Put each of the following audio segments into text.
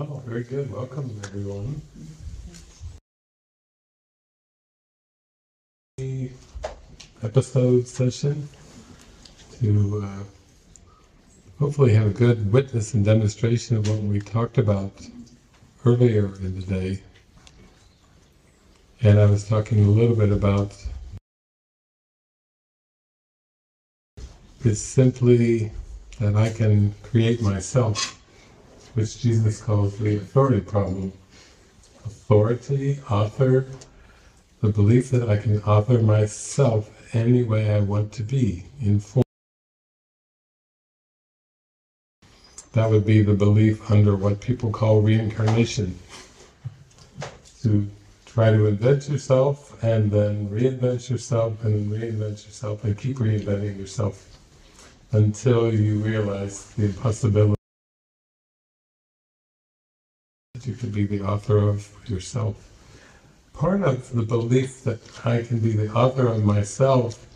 Oh, very good. Welcome, everyone. Episode session to uh, hopefully have a good witness and demonstration of what we talked about earlier in the day. And I was talking a little bit about it's simply that I can create myself which Jesus calls the authority problem. Authority, author, the belief that I can author myself any way I want to be, in form. That would be the belief under what people call reincarnation. to try to invent yourself and then reinvent yourself and reinvent yourself and keep reinventing yourself until you realize the impossibility you can be the author of yourself. Part of the belief that I can be the author of myself,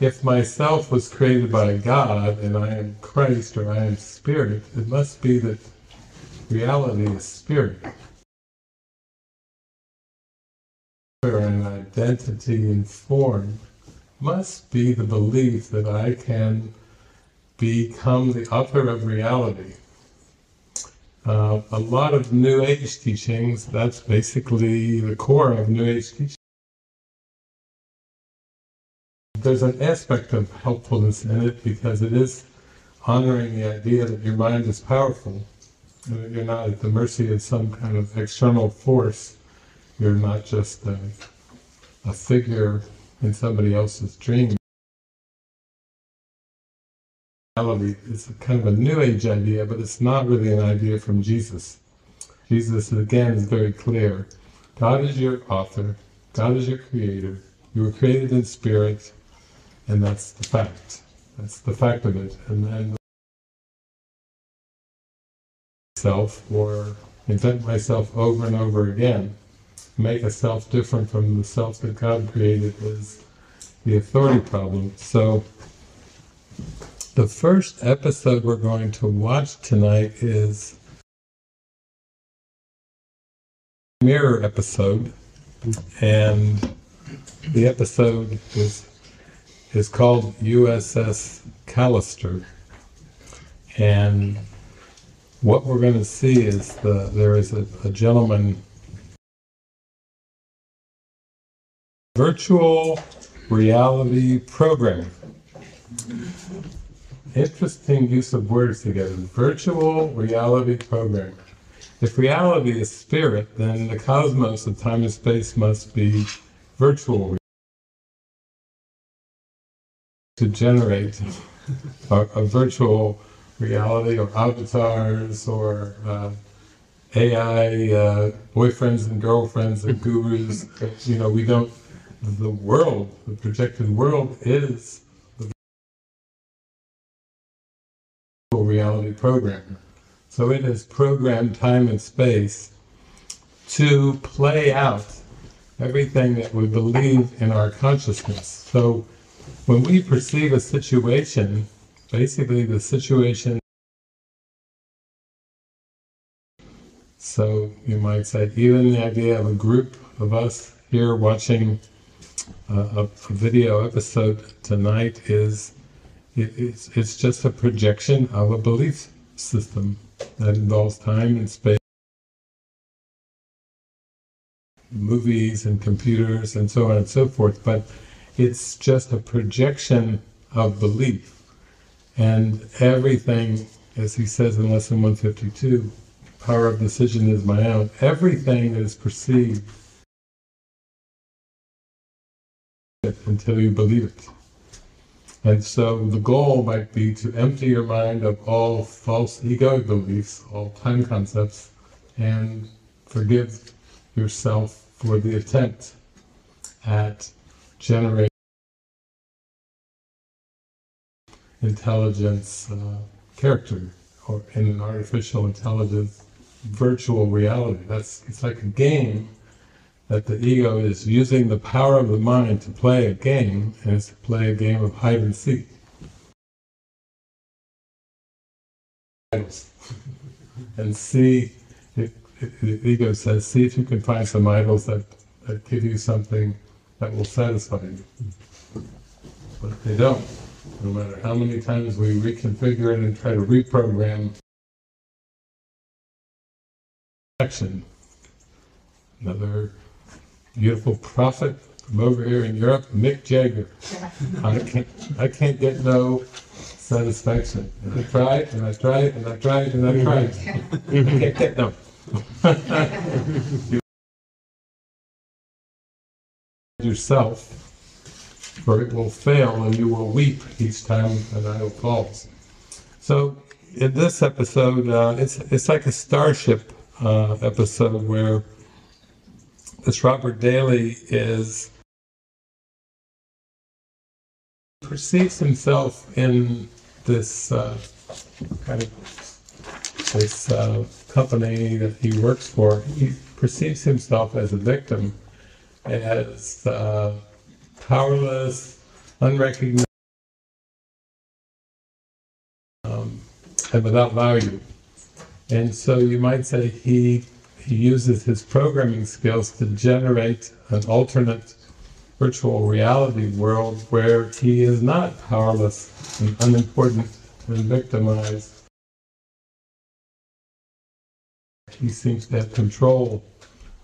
if myself was created by God and I am Christ or I am spirit, it must be that reality is spirit. Or an identity in form must be the belief that I can become the author of reality. Uh, a lot of New Age teachings, that's basically the core of New Age teaching. There's an aspect of helpfulness in it because it is honoring the idea that your mind is powerful, that you're not at the mercy of some kind of external force. You're not just a, a figure in somebody else's dream is kind of a new age idea, but it's not really an idea from Jesus. Jesus, again, is very clear. God is your author, God is your creator, you were created in spirit, and that's the fact. That's the fact of it. And then self or invent myself over and over again, make a self different from the self that God created is the authority problem. So the first episode we're going to watch tonight is mirror episode and the episode is is called USS Callister. And what we're going to see is the there is a, a gentleman virtual reality programming Interesting use of words together. Virtual reality programming. If reality is spirit, then the cosmos of time and space must be virtual to generate a, a virtual reality or avatars or uh, AI uh, boyfriends and girlfriends and gurus. you know, we don't, the world, the projected world is reality programmer. So it has programmed time and space to play out everything that we believe in our consciousness. So when we perceive a situation, basically the situation So you might say, even the idea of a group of us here watching uh, a, a video episode tonight is it's, it's just a projection of a belief system that involves time and space, movies and computers and so on and so forth, but it's just a projection of belief. And everything, as he says in Lesson 152, power of decision is my own, everything is perceived until you believe it. And so the goal might be to empty your mind of all false egoic beliefs, all time concepts, and forgive yourself for the attempt at generating intelligence uh, character or in an artificial intelligence virtual reality. That's it's like a game that the ego is using the power of the mind to play a game, and it's to play a game of hide and seek. and see the ego says, see if you can find some idols that, that give you something that will satisfy you. But they don't. No matter how many times we reconfigure it and try to reprogram action. Another beautiful prophet from over here in Europe, Mick Jagger. I can't, I can't get no satisfaction. And I tried, and I tried, and I tried, and I tried. I can't get no. yourself, for it will fail and you will weep each time an idol falls. So in this episode, uh, it's it's like a starship uh, episode where this Robert Daly is perceives himself in this uh, kind of this uh, company that he works for. He perceives himself as a victim as uh, powerless, unrecognized, um, and without value. And so you might say he he uses his programming skills to generate an alternate virtual reality world where he is not powerless and unimportant and victimized. He seems to have control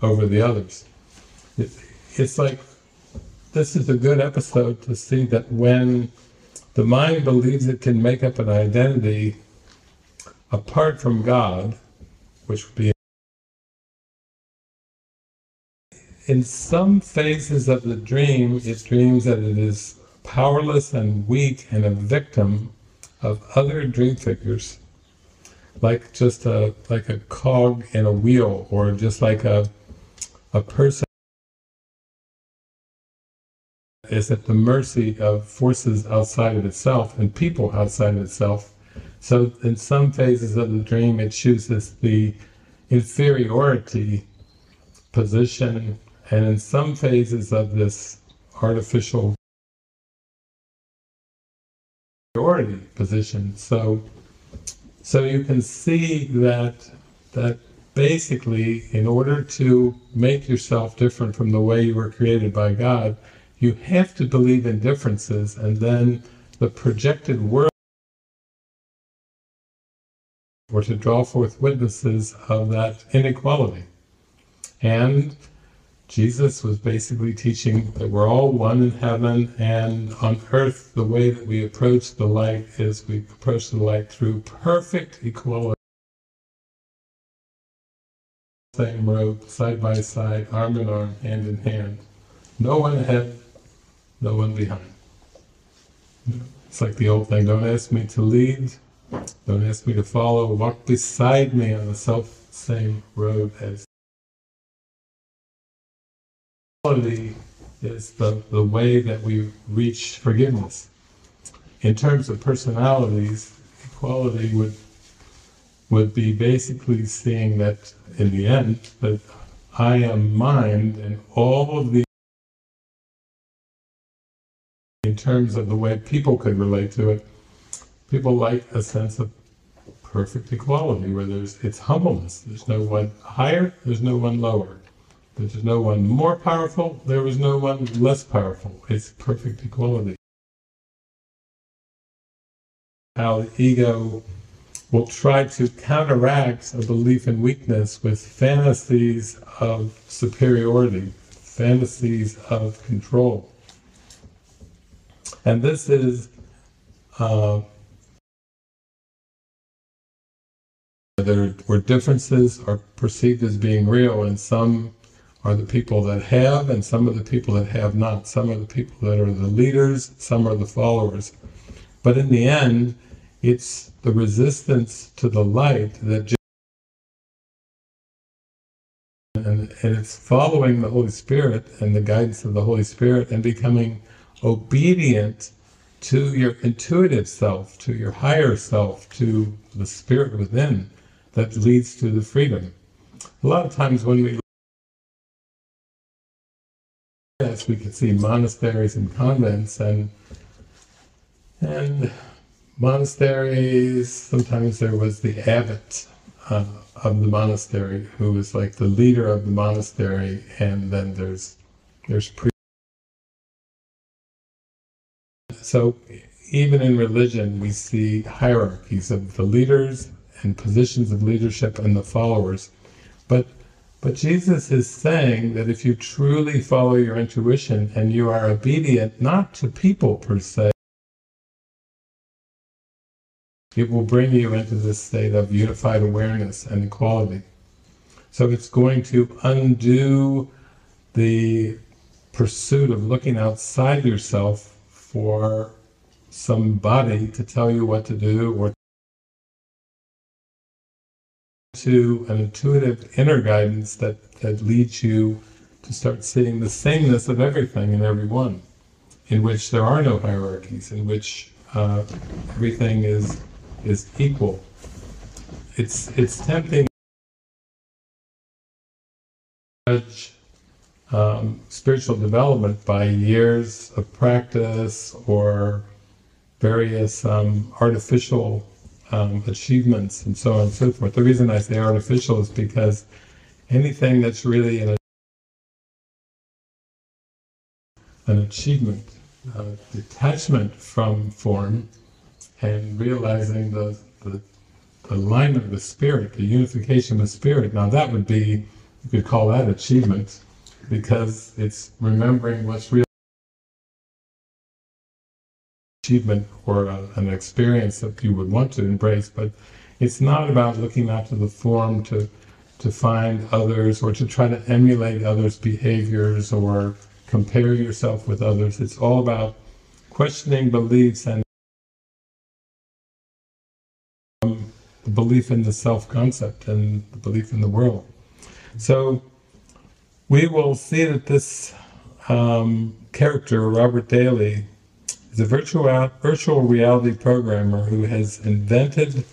over the others. It, it's like this is a good episode to see that when the mind believes it can make up an identity apart from God, which would be in some phases of the dream, it dreams that it is powerless and weak and a victim of other dream figures, like just a like a cog in a wheel, or just like a a person is at the mercy of forces outside of itself and people outside of itself. So in some phases of the dream, it chooses the inferiority position, and in some phases of this artificial priority position. So, so you can see that that basically, in order to make yourself different from the way you were created by God, you have to believe in differences and then the projected world or to draw forth witnesses of that inequality. And Jesus was basically teaching that we're all one in heaven and on earth the way that we approach the light is we approach the light through perfect equality. Same road, side by side, arm in arm, hand in hand. No one ahead, no one behind. It's like the old thing, don't ask me to lead, don't ask me to follow, walk beside me on the self same road as equality is the, the way that we reach forgiveness. In terms of personalities, equality would would be basically seeing that in the end that I am mind and all of the in terms of the way people could relate to it, people like a sense of perfect equality where there's it's humbleness. There's no one higher, there's no one lower. There's no one more powerful, there is no one less powerful. It's perfect equality. How the ego will try to counteract a belief in weakness with fantasies of superiority, fantasies of control. And this is uh, there where differences are perceived as being real, and some are the people that have, and some of the people that have not. Some are the people that are the leaders, some are the followers. But in the end, it's the resistance to the light that and, and it's following the Holy Spirit and the guidance of the Holy Spirit and becoming obedient to your intuitive self, to your higher self, to the spirit within that leads to the freedom. A lot of times when we we can see monasteries and convents and and monasteries, sometimes there was the abbot uh, of the monastery who was like the leader of the monastery, and then there's there's pre. So even in religion, we see hierarchies of the leaders and positions of leadership and the followers, but but Jesus is saying that if you truly follow your intuition and you are obedient not to people per se, it will bring you into this state of unified awareness and equality. So it's going to undo the pursuit of looking outside yourself for somebody to tell you what to do or to an intuitive inner guidance that, that leads you to start seeing the sameness of everything and everyone, in which there are no hierarchies, in which uh, everything is is equal. It's it's tempting to judge um, spiritual development by years of practice or various um, artificial um, achievements and so on and so forth. The reason I say artificial is because anything that's really an, an achievement, uh, detachment from form, and realizing the, the, the alignment of the spirit, the unification of spirit. Now that would be, you could call that achievement, because it's remembering what's real achievement or a, an experience that you would want to embrace, but it's not about looking after the form to to find others or to try to emulate others' behaviors or compare yourself with others. It's all about questioning beliefs and um, the belief in the self-concept and the belief in the world. So we will see that this um, character, Robert Daly, is a virtual, virtual reality programmer who has invented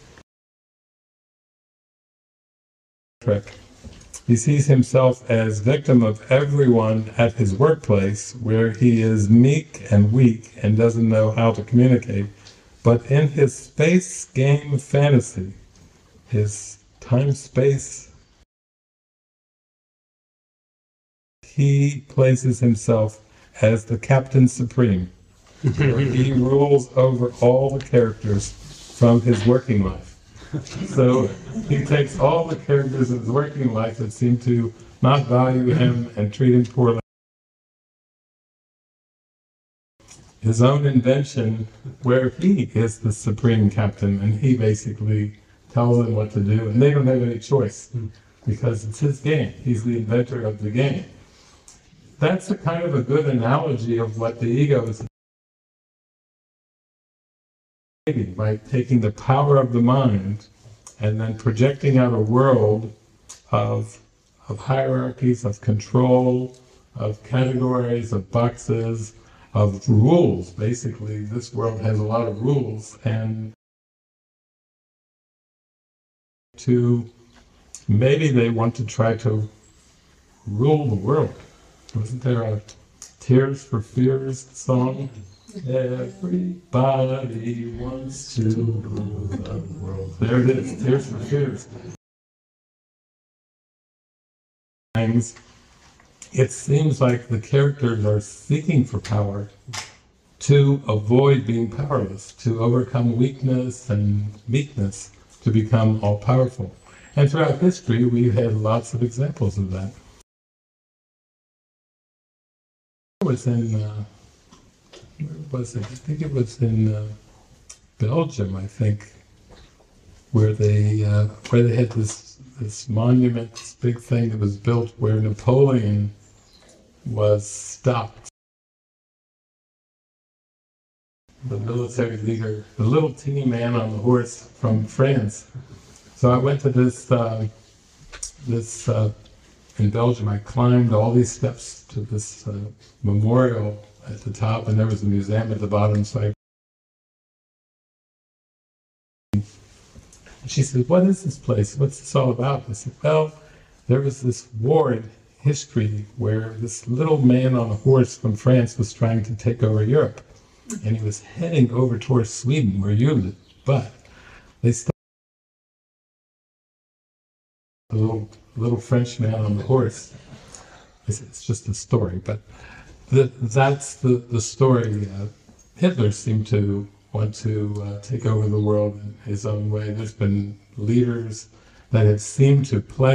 trick. He sees himself as victim of everyone at his workplace where he is meek and weak and doesn't know how to communicate. But in his space game fantasy, his time-space, he places himself as the Captain Supreme he rules over all the characters from his working life. So he takes all the characters of his working life that seem to not value him and treat him poorly. His own invention, where he is the supreme captain and he basically tells them what to do, and they don't have any choice because it's his game. He's the inventor of the game. That's a kind of a good analogy of what the ego is by taking the power of the mind and then projecting out a world of, of hierarchies, of control, of categories, of boxes, of rules. Basically, this world has a lot of rules, and to maybe they want to try to rule the world. Wasn't there a Tears for Fears song? Everybody wants to rule the world. There it is. Tears for Fears. It seems like the characters are seeking for power to avoid being powerless, to overcome weakness and meekness, to become all powerful. And throughout history, we've had lots of examples of that. I was in uh, was it? I think it was in uh, Belgium, I think, where they uh, where they had this this monument, this big thing that was built where Napoleon was stopped. The military leader, the little teeny man on the horse from France. So I went to this uh, this uh, in Belgium. I climbed all these steps to this uh, memorial at the top, and there was a museum at the bottom. So I, she said, "What is this place? What's this all about?" I said, "Well, there was this war in history where this little man on a horse from France was trying to take over Europe, and he was heading over towards Sweden, where you live, but they." a little little French man on the horse. It's, it's just a story, but the, that's the the story. Uh, Hitler seemed to want to uh, take over the world in his own way. There's been leaders that have seemed to play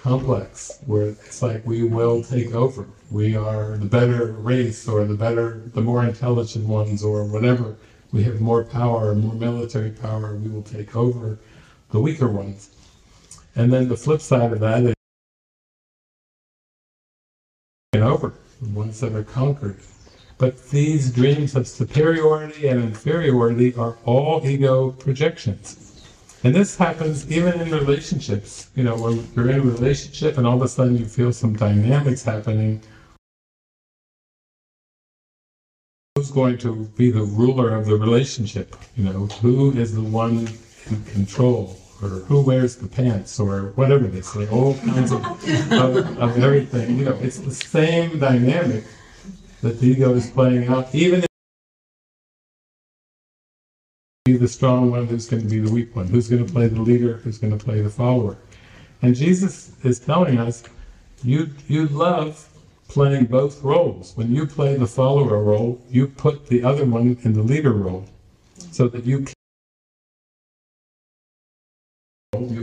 complex, where it's like we will take over. We are the better race, or the better, the more intelligent ones, or whatever. We have more power, more military power. We will take over the weaker ones. And then the flip side of that is the ones that are conquered. But these dreams of superiority and inferiority are all ego projections. And this happens even in relationships. You know, when you're in a relationship and all of a sudden you feel some dynamics happening. Who's going to be the ruler of the relationship? You know, who is the one in control? Or who wears the pants? Or whatever is. Like all kinds of, of, of everything. You know, it's the same dynamic that the ego is playing out, even be the strong one, who's going to be the weak one, who's going to play the leader, who's going to play the follower. And Jesus is telling us, you you love playing both roles. When you play the follower role, you put the other one in the leader role, so that you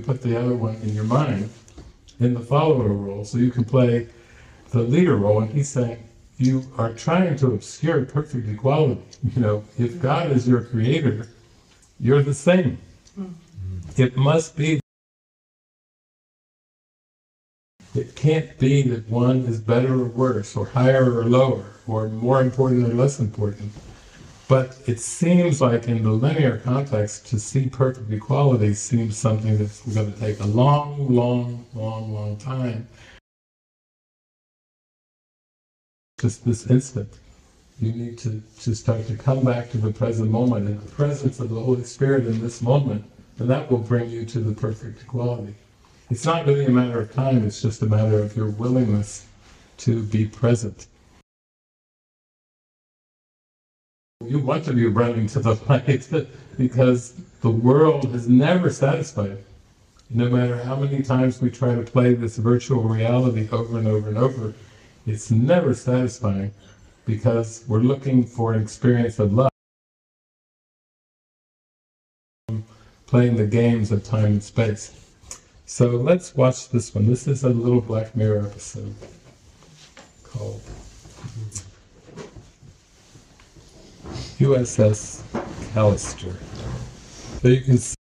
put the other one in your mind in the follower role, so you can play the leader role. And he's saying, you are trying to obscure perfect equality. You know, if God is your creator, you're the same. Mm-hmm. It must be. It can't be that one is better or worse, or higher or lower, or more important or less important. But it seems like in the linear context, to see perfect equality seems something that's going to take a long, long, long, long time. Just this instant. You need to, to start to come back to the present moment in the presence of the Holy Spirit in this moment, and that will bring you to the perfect equality. It's not really a matter of time, it's just a matter of your willingness to be present. You want to be running to the light because the world is never satisfied. No matter how many times we try to play this virtual reality over and over and over, it's never satisfying because we're looking for an experience of love. Playing the games of time and space. So let's watch this one. This is a little Black Mirror episode called USS Callister. So you can see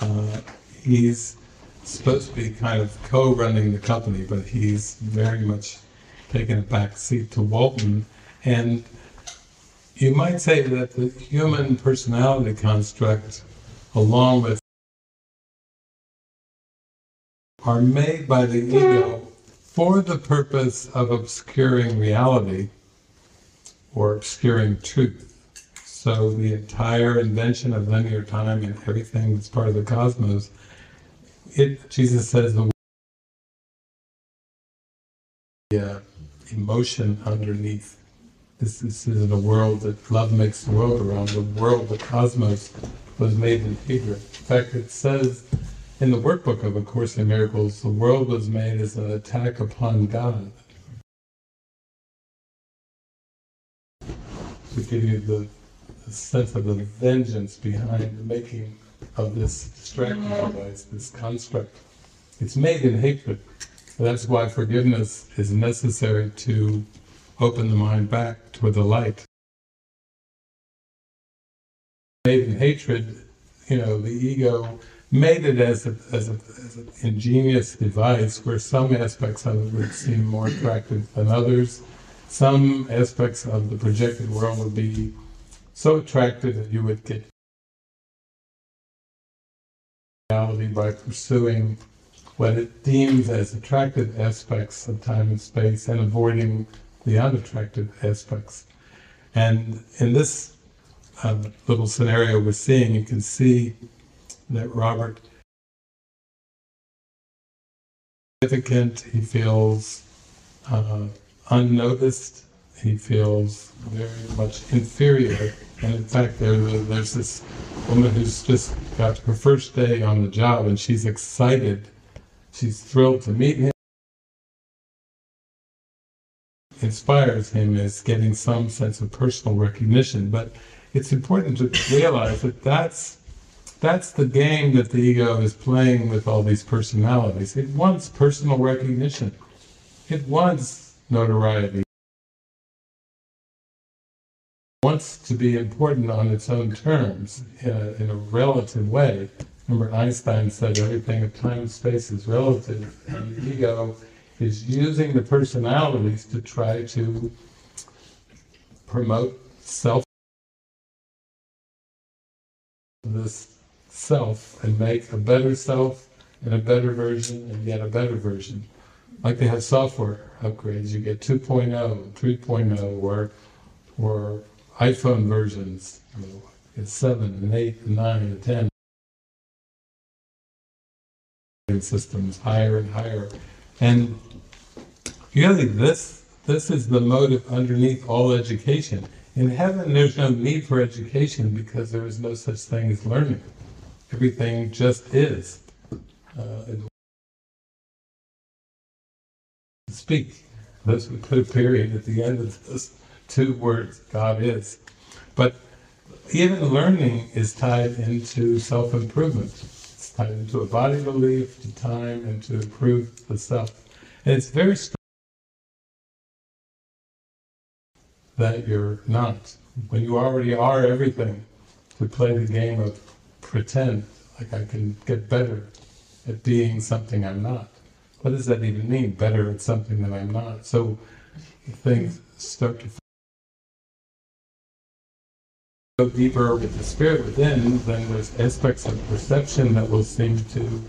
uh, he's supposed to be kind of co-running the company, but he's very much taken a back seat to Walton. And you might say that the human personality construct, along with are made by the ego for the purpose of obscuring reality or obscuring truth. So the entire invention of linear time and everything that's part of the cosmos it, Jesus says the uh, emotion underneath. This, this is the world that love makes the world around. The world, the cosmos, was made in hatred. In fact, it says in the workbook of A Course in Miracles, the world was made as an attack upon God. To give you the, the sense of the vengeance behind the making of this distracting device, this construct. It's made in hatred. That's why forgiveness is necessary to open the mind back toward the light. Made in hatred, you know, the ego made it as, a, as, a, as an ingenious device where some aspects of it would seem more attractive than others. Some aspects of the projected world would be so attractive that you would get reality by pursuing what it deems as attractive aspects of time and space and avoiding the unattractive aspects. And in this uh, little scenario we're seeing, you can see that Robert significant, he feels uh, unnoticed, he feels very much inferior And in fact, there, there's this woman who's just got her first day on the job and she's excited. She's thrilled to meet him. Inspires him is getting some sense of personal recognition, but it's important to realize that that's that's the game that the ego is playing with all these personalities. It wants personal recognition. It wants notoriety. Wants to be important on its own terms, in a, in a relative way. Remember Einstein said everything of time and space is relative, and the ego is using the personalities to try to promote self this self and make a better self and a better version and yet a better version. Like they have software upgrades, you get 2.0, 3.0, or or iPhone versions, it's 7 and 8 and 9 and 10 systems higher and higher. And really this this is the motive underneath all education. In heaven there's no need for education because there is no such thing as learning everything just is. Uh, speak. Let's put a period at the end of those two words, God is. But even learning is tied into self-improvement. It's tied into a body belief, to time, and to improve the self. And it's very strong that you're not. When you already are everything, to play the game of pretend like I can get better at being something I'm not. What does that even mean, better at something that I'm not? So things start to go deeper with the spirit within, then there's aspects of perception that will seem to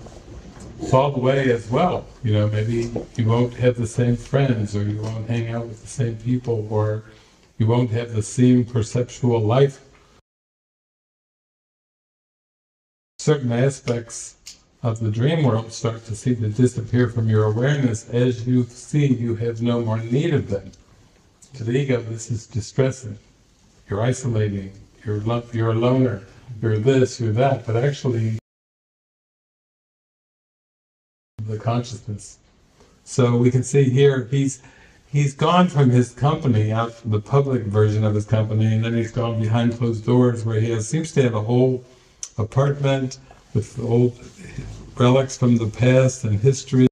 fall away as well. You know, maybe you won't have the same friends, or you won't hang out with the same people, or you won't have the same perceptual life certain aspects of the dream world start to see to disappear from your awareness as you see you have no more need of them. To the ego, this is distressing. You're isolating, you're, you're a loner, you're this, you're that, but actually the consciousness. So we can see here, he's he's gone from his company out the public version of his company, and then he's gone behind closed doors where he has, seems to have a whole apartment with old relics from the past and history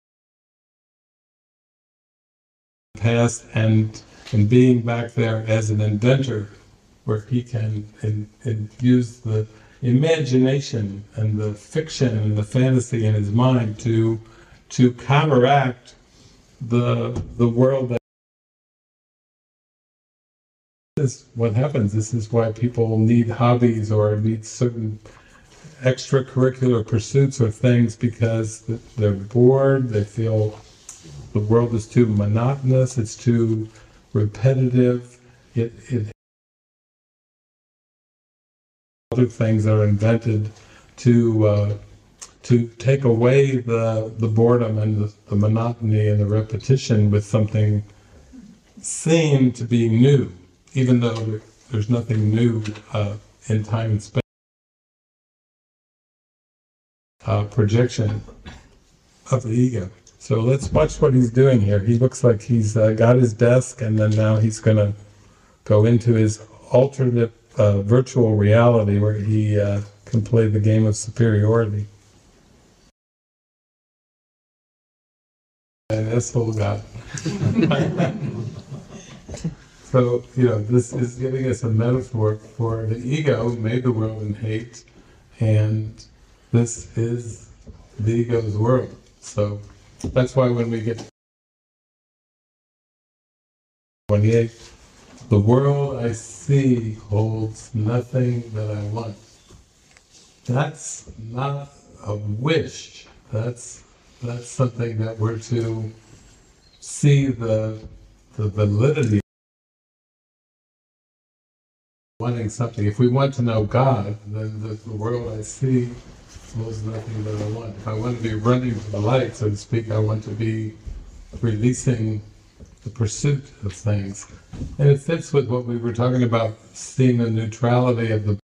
past and and being back there as an inventor where he can and use the imagination and the fiction and the fantasy in his mind to to counteract the the world that is what happens. This is why people need hobbies or need certain extracurricular pursuits or things because they're bored, they feel the world is too monotonous, it's too repetitive, it, it other things are invented to uh, to take away the the boredom and the, the monotony and the repetition with something seen to be new, even though there's nothing new uh, in time and space uh, projection of the ego. So let's watch what he's doing here. He looks like he's uh, got his desk and then now he's going to go into his alternate uh, virtual reality where he uh, can play the game of superiority. And this whole guy. so, you know, this is giving us a metaphor for the ego made the world in hate and this is the ego's world. So that's why when we get 28, the world I see holds nothing that I want. That's not a wish. That's that's something that we're to see the the validity wanting something. If we want to know God, then the, the world I see was nothing that I want. If I want to be running to the light, so to speak, I want to be releasing the pursuit of things. And it fits with what we were talking about, seeing the neutrality of the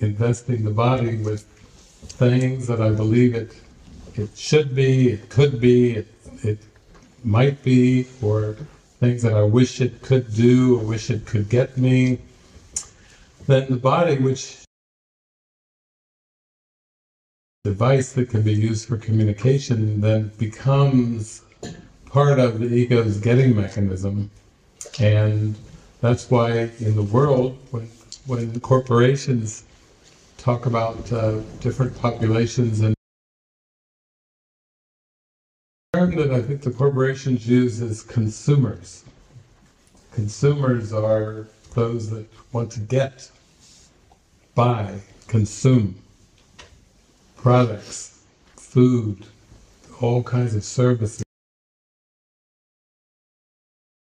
investing the body with things that I believe it it should be, it could be, it, it might be, or things that I wish it could do, or wish it could get me, then the body, which device that can be used for communication, then becomes part of the ego's getting mechanism. And that's why in the world, when, when corporations talk about uh, different populations and term that I think the corporations use is consumers. Consumers are those that want to get, buy, consume products, food, all kinds of services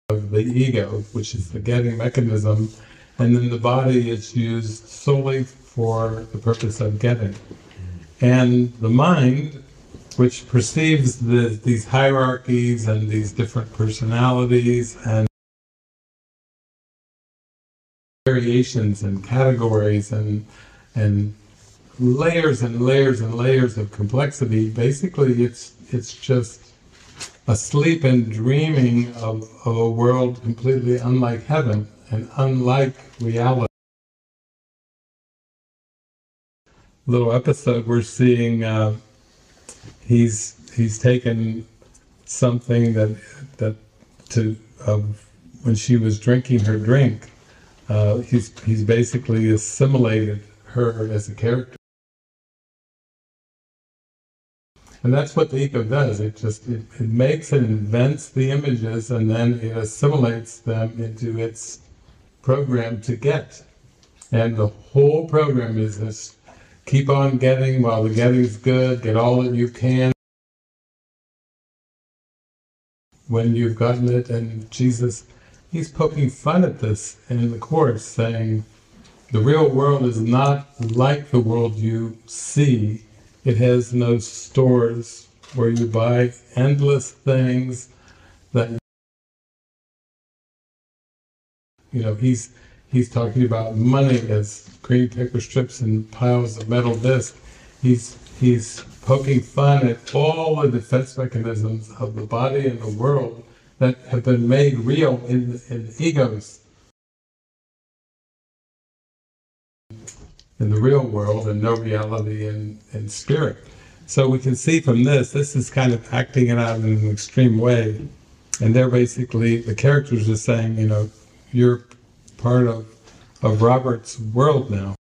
of the ego, which is the getting mechanism, and then the body is used solely for the purpose of getting. And the mind which perceives the, these hierarchies and these different personalities and variations and categories and and layers and layers and layers of complexity. Basically, it's it's just asleep and dreaming of, of a world completely unlike heaven and unlike reality. Little episode we're seeing. Uh, he's he's taken something that that to of when she was drinking her drink, uh, he's he's basically assimilated her as a character. And that's what the ego does. It just it, it makes and invents the images and then it assimilates them into its program to get. And the whole program is this keep on getting while the getting's good, get all that you can. When you've gotten it, and Jesus, he's poking fun at this in the Course, saying, the real world is not like the world you see. It has no stores where you buy endless things that you know he's he's talking about money as green paper strips and piles of metal disc. He's he's poking fun at all the defense mechanisms of the body and the world that have been made real in, in egos. In the real world and no reality in, in spirit. So we can see from this, this is kind of acting it out in an extreme way. And they're basically, the characters are saying, you know, you're part of, of Robert's world now.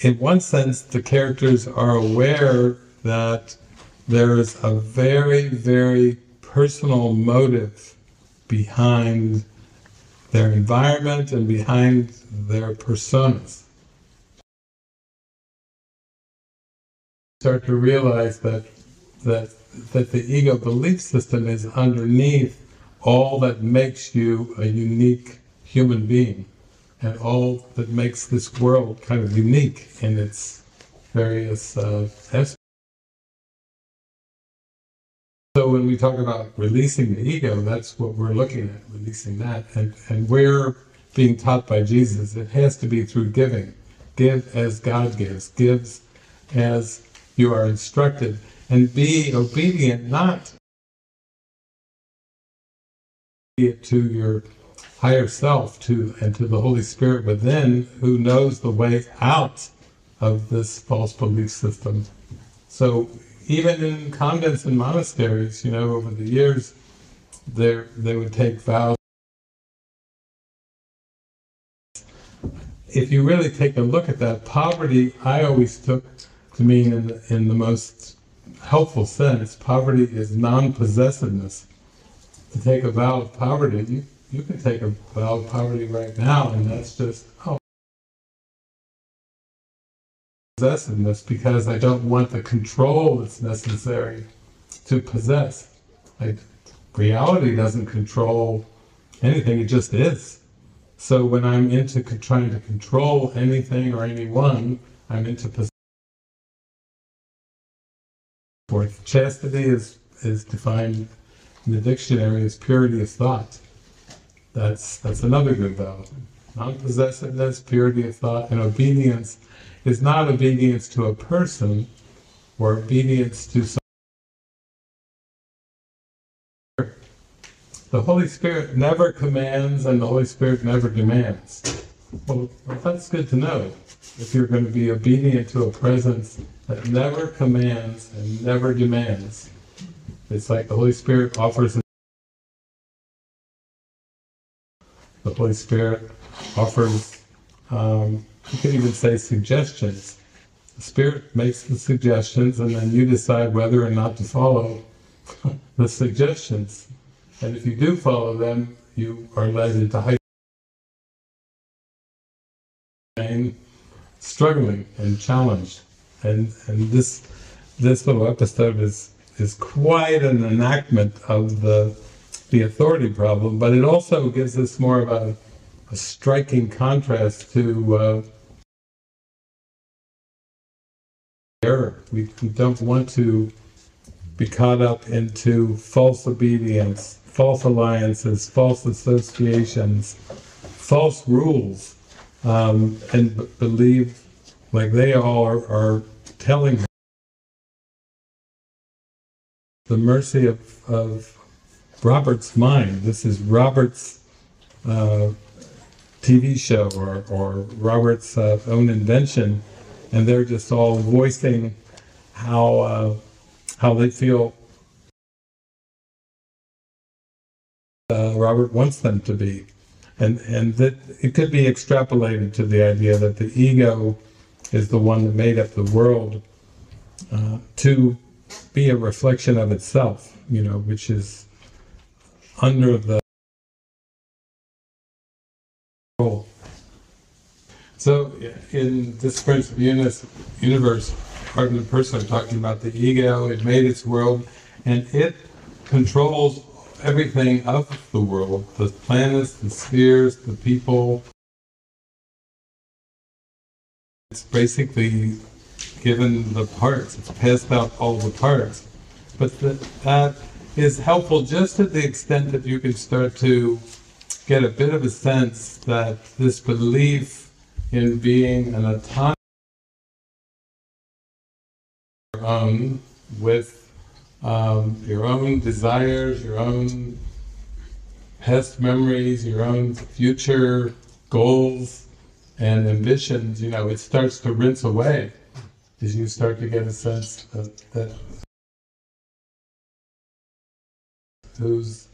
In one sense, the characters are aware that there is a very, very personal motive behind their environment and behind their personas. Start to realize that that that the ego belief system is underneath all that makes you a unique human being and all that makes this world kind of unique in its various uh, aspects. We talk about releasing the ego, that's what we're looking at, releasing that. And, and we're being taught by Jesus, it has to be through giving. Give as God gives, gives as you are instructed, and be obedient not to your higher self to and to the Holy Spirit within who knows the way out of this false belief system. So even in convents and monasteries, you know, over the years, they they would take vows. If you really take a look at that, poverty I always took to mean in the, in the most helpful sense. Poverty is non-possessiveness to take a vow of poverty, you, you can take a vow of poverty right now, and that's just, oh, possessiveness because I don't want the control that's necessary to possess. Like, reality doesn't control anything, it just is. So when I'm into trying to control anything or anyone, I'm into forth. Chastity is, is defined in the dictionary as purity of thought. That's, that's another good vow. Non-possessiveness, purity of thought, and obedience is not obedience to a person or obedience to some The Holy Spirit never commands and the Holy Spirit never demands. Well, that's good to know. If you're going to be obedient to a presence that never commands and never demands, it's like the Holy Spirit offers. The Holy Spirit offers, um, you can even say suggestions. The Spirit makes the suggestions and then you decide whether or not to follow the suggestions. And if you do follow them, you are led into high struggling and challenged. And and this this little episode is is quite an enactment of the the authority problem, but it also gives us more of a, a striking contrast to uh, error. We, we don't want to be caught up into false obedience, false alliances, false associations, false rules, um, and b- believe like they all are, are telling the mercy of, of Robert's mind. This is Robert's uh, TV show or, or Robert's uh, own invention, and they're just all voicing how uh, how they feel uh, Robert wants them to be, and and that it could be extrapolated to the idea that the ego is the one that made up the world uh, to be a reflection of itself, you know, which is under the role. So in this Unis universe, part of the person I'm talking about, the ego, it made its world, and it controls everything of the world, the planets, the spheres, the people. It's basically given the parts, it's passed out all the parts. But the, that is helpful just to the extent that you can start to get a bit of a sense that this belief in being an autonomous your own with um, your own desires, your own past memories, your own future goals and ambitions, you know, it starts to rinse away as you start to get a sense of that who's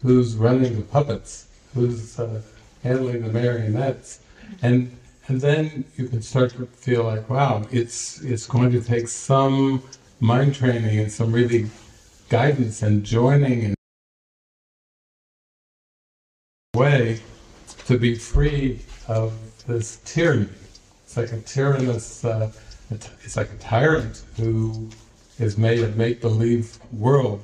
who's running the puppets, who's uh, handling the marionettes, and and then you can start to feel like, wow, it's it's going to take some mind training and some really guidance and joining and way to be free of this tyranny. It's like a tyrannous, uh, it's like a tyrant who is made a make-believe world.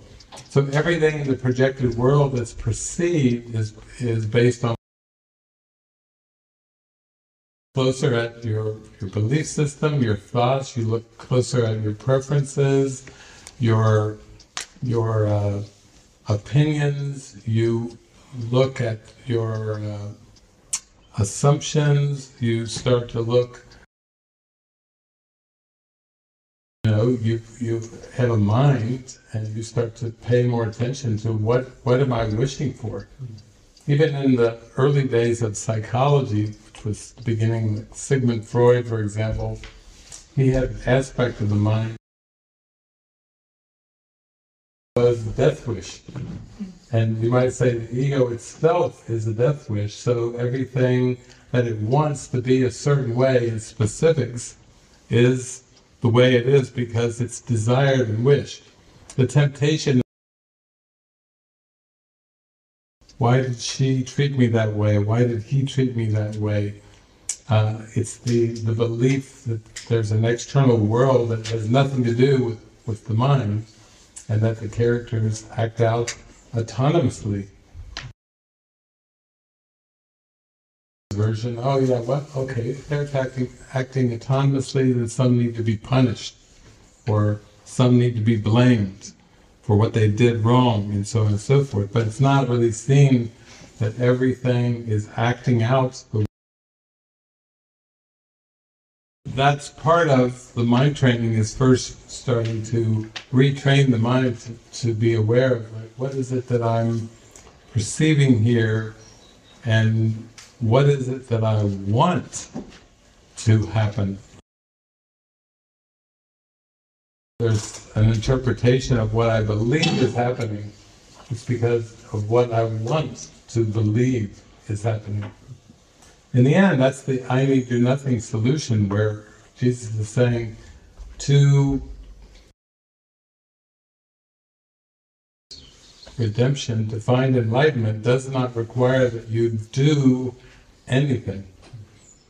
So everything in the projected world that's perceived is is based on closer at your, your belief system, your thoughts, you look closer at your preferences, your your uh, opinions, you look at your uh, assumptions, you start to look you know, you you have a mind and you start to pay more attention to what what am I wishing for. Even in the early days of psychology, was beginning, Sigmund Freud, for example, he had an aspect of the mind was the death wish. And you might say the ego itself is a death wish, so everything that it wants to be a certain way in specifics is the way it is because it's desired and wished. The temptation why did she treat me that way? Why did he treat me that way? Uh, it's the, the belief that there's an external world that has nothing to do with, with the mind and that the characters act out autonomously. Version, oh yeah, what? Okay, they're acting, acting autonomously, then some need to be punished or some need to be blamed for what they did wrong and so on and so forth. But it's not really seen that everything is acting out the that's part of the mind training is first starting to retrain the mind to, to be aware of like what is it that I'm perceiving here and what is it that I want to happen. There's an interpretation of what I believe is happening. It's because of what I want to believe is happening. In the end, that's the I need do nothing solution where Jesus is saying to redemption, to find enlightenment, does not require that you do anything.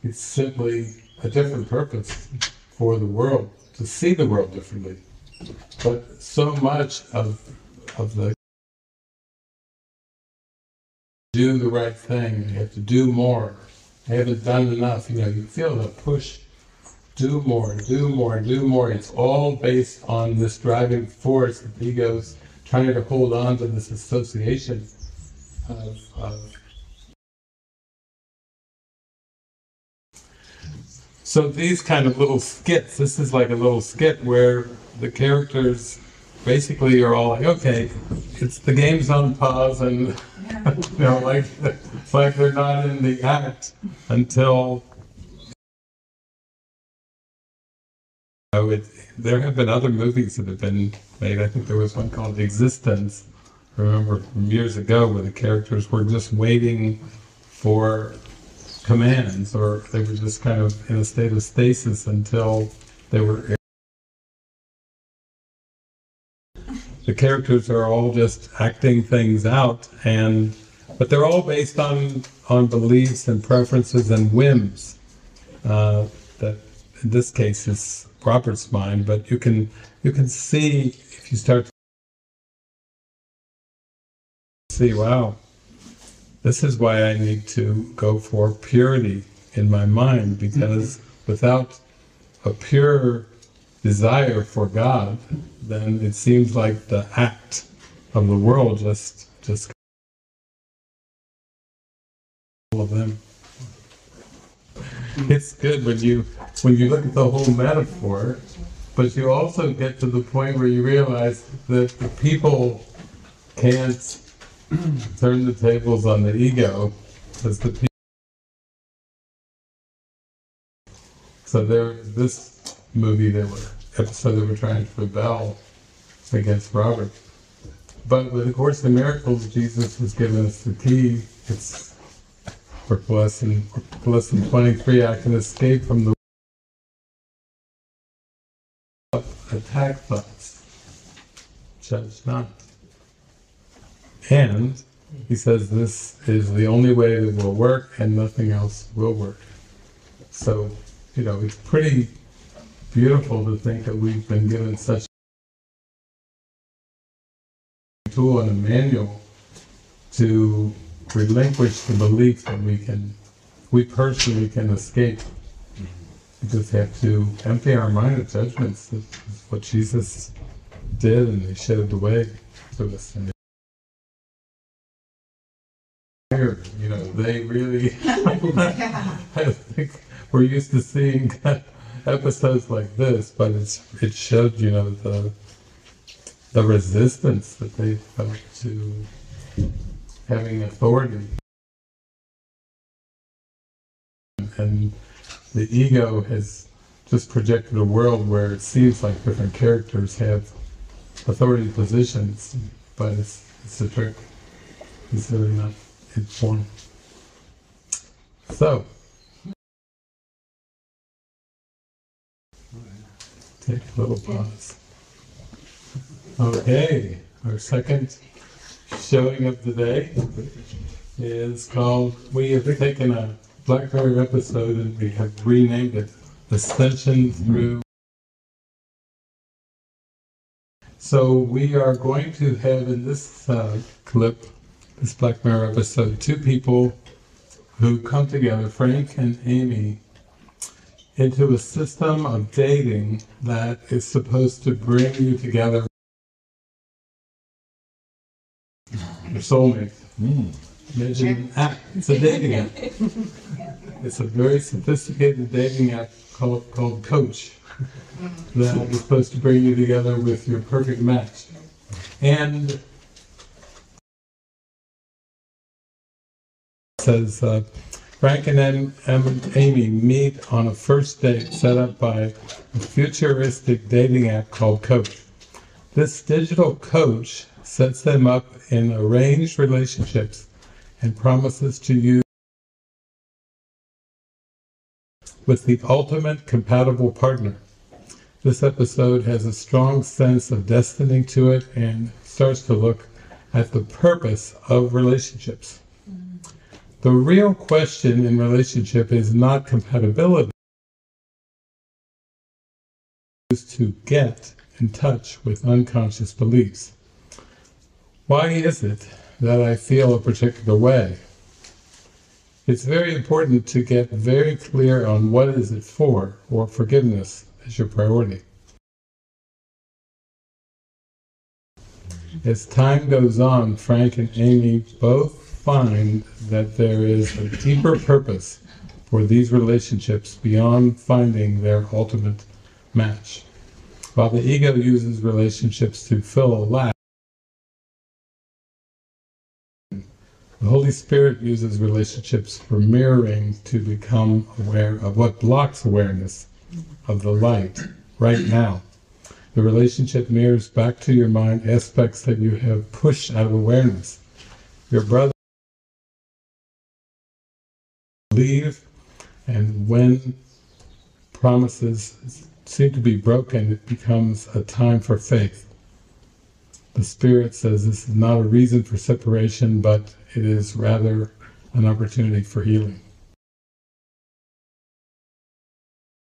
It's simply a different purpose for the world, to see the world differently. But so much of, of the do the right thing, you have to do more, I haven't done enough, you know, you feel the push, do more, do more, do more. It's all based on this driving force of ego's trying to hold on to this association of, of So these kind of little skits, this is like a little skit where the characters basically are all like, okay, it's the game's on pause and you know, like it's like they're not in the act until Oh, it, there have been other movies that have been made. I think there was one called Existence, I remember from years ago where the characters were just waiting for commands, or they were just kind of in a state of stasis until they were. The characters are all just acting things out, and but they're all based on on beliefs and preferences and whims. Uh, that in this case is Robert's mind, but you can you can see if you start to see, wow, this is why I need to go for purity in my mind, because without a pure desire for God, then it seems like the act of the world just just all of them. It's good when you when you look at the whole metaphor, but you also get to the point where you realize that the people can't turn the tables on the ego as the people. So there, this movie, they were episode they were trying to rebel against Robert. But with the Course in Miracles, Jesus has given us the key. It's for lesson 23, I can escape from the attack thoughts. Judge not. And he says this is the only way that will work and nothing else will work. So, you know, it's pretty beautiful to think that we've been given such a tool and a manual to relinquish the belief that we can, we personally can escape. We just have to empty our mind of judgments. That's what Jesus did, and He showed the way to us. They really, I think we're used to seeing episodes like this, but it's it showed, you know, the the resistance that they felt to having authority. And the ego has just projected a world where it seems like different characters have authority positions, but it's, it's a trick. It's really not its form. So, take a little pause. Okay, our second showing of the day is called, we have taken a Black Mirror episode and we have renamed it Ascension Through. So we are going to have in this uh, clip, this Black Mirror episode, two people who come together, Frank and Amy, into a system of dating that is supposed to bring you together. Your soulmate. Hmm. Imagine app. It's a dating app. It's a very sophisticated dating app called, called Coach mm-hmm. that is supposed to bring you together with your perfect match. And says uh, Frank and Amy meet on a first date set up by a futuristic dating app called Coach. This digital coach sets them up in arranged relationships and promises to use with the ultimate compatible partner. This episode has a strong sense of destiny to it and starts to look at the purpose of relationships. The real question in relationship is not compatibility, is to get in touch with unconscious beliefs. Why is it that I feel a particular way? It's very important to get very clear on what is it for, or forgiveness as your priority. As time goes on, Frank and Amy both find that there is a deeper purpose for these relationships beyond finding their ultimate match. While the ego uses relationships to fill a lack, the Holy Spirit uses relationships for mirroring to become aware of what blocks awareness of the light right now. The relationship mirrors back to your mind aspects that you have pushed out of awareness. Your brother leave, and when promises seem to be broken, it becomes a time for faith. The Spirit says this is not a reason for separation, but it is rather an opportunity for healing.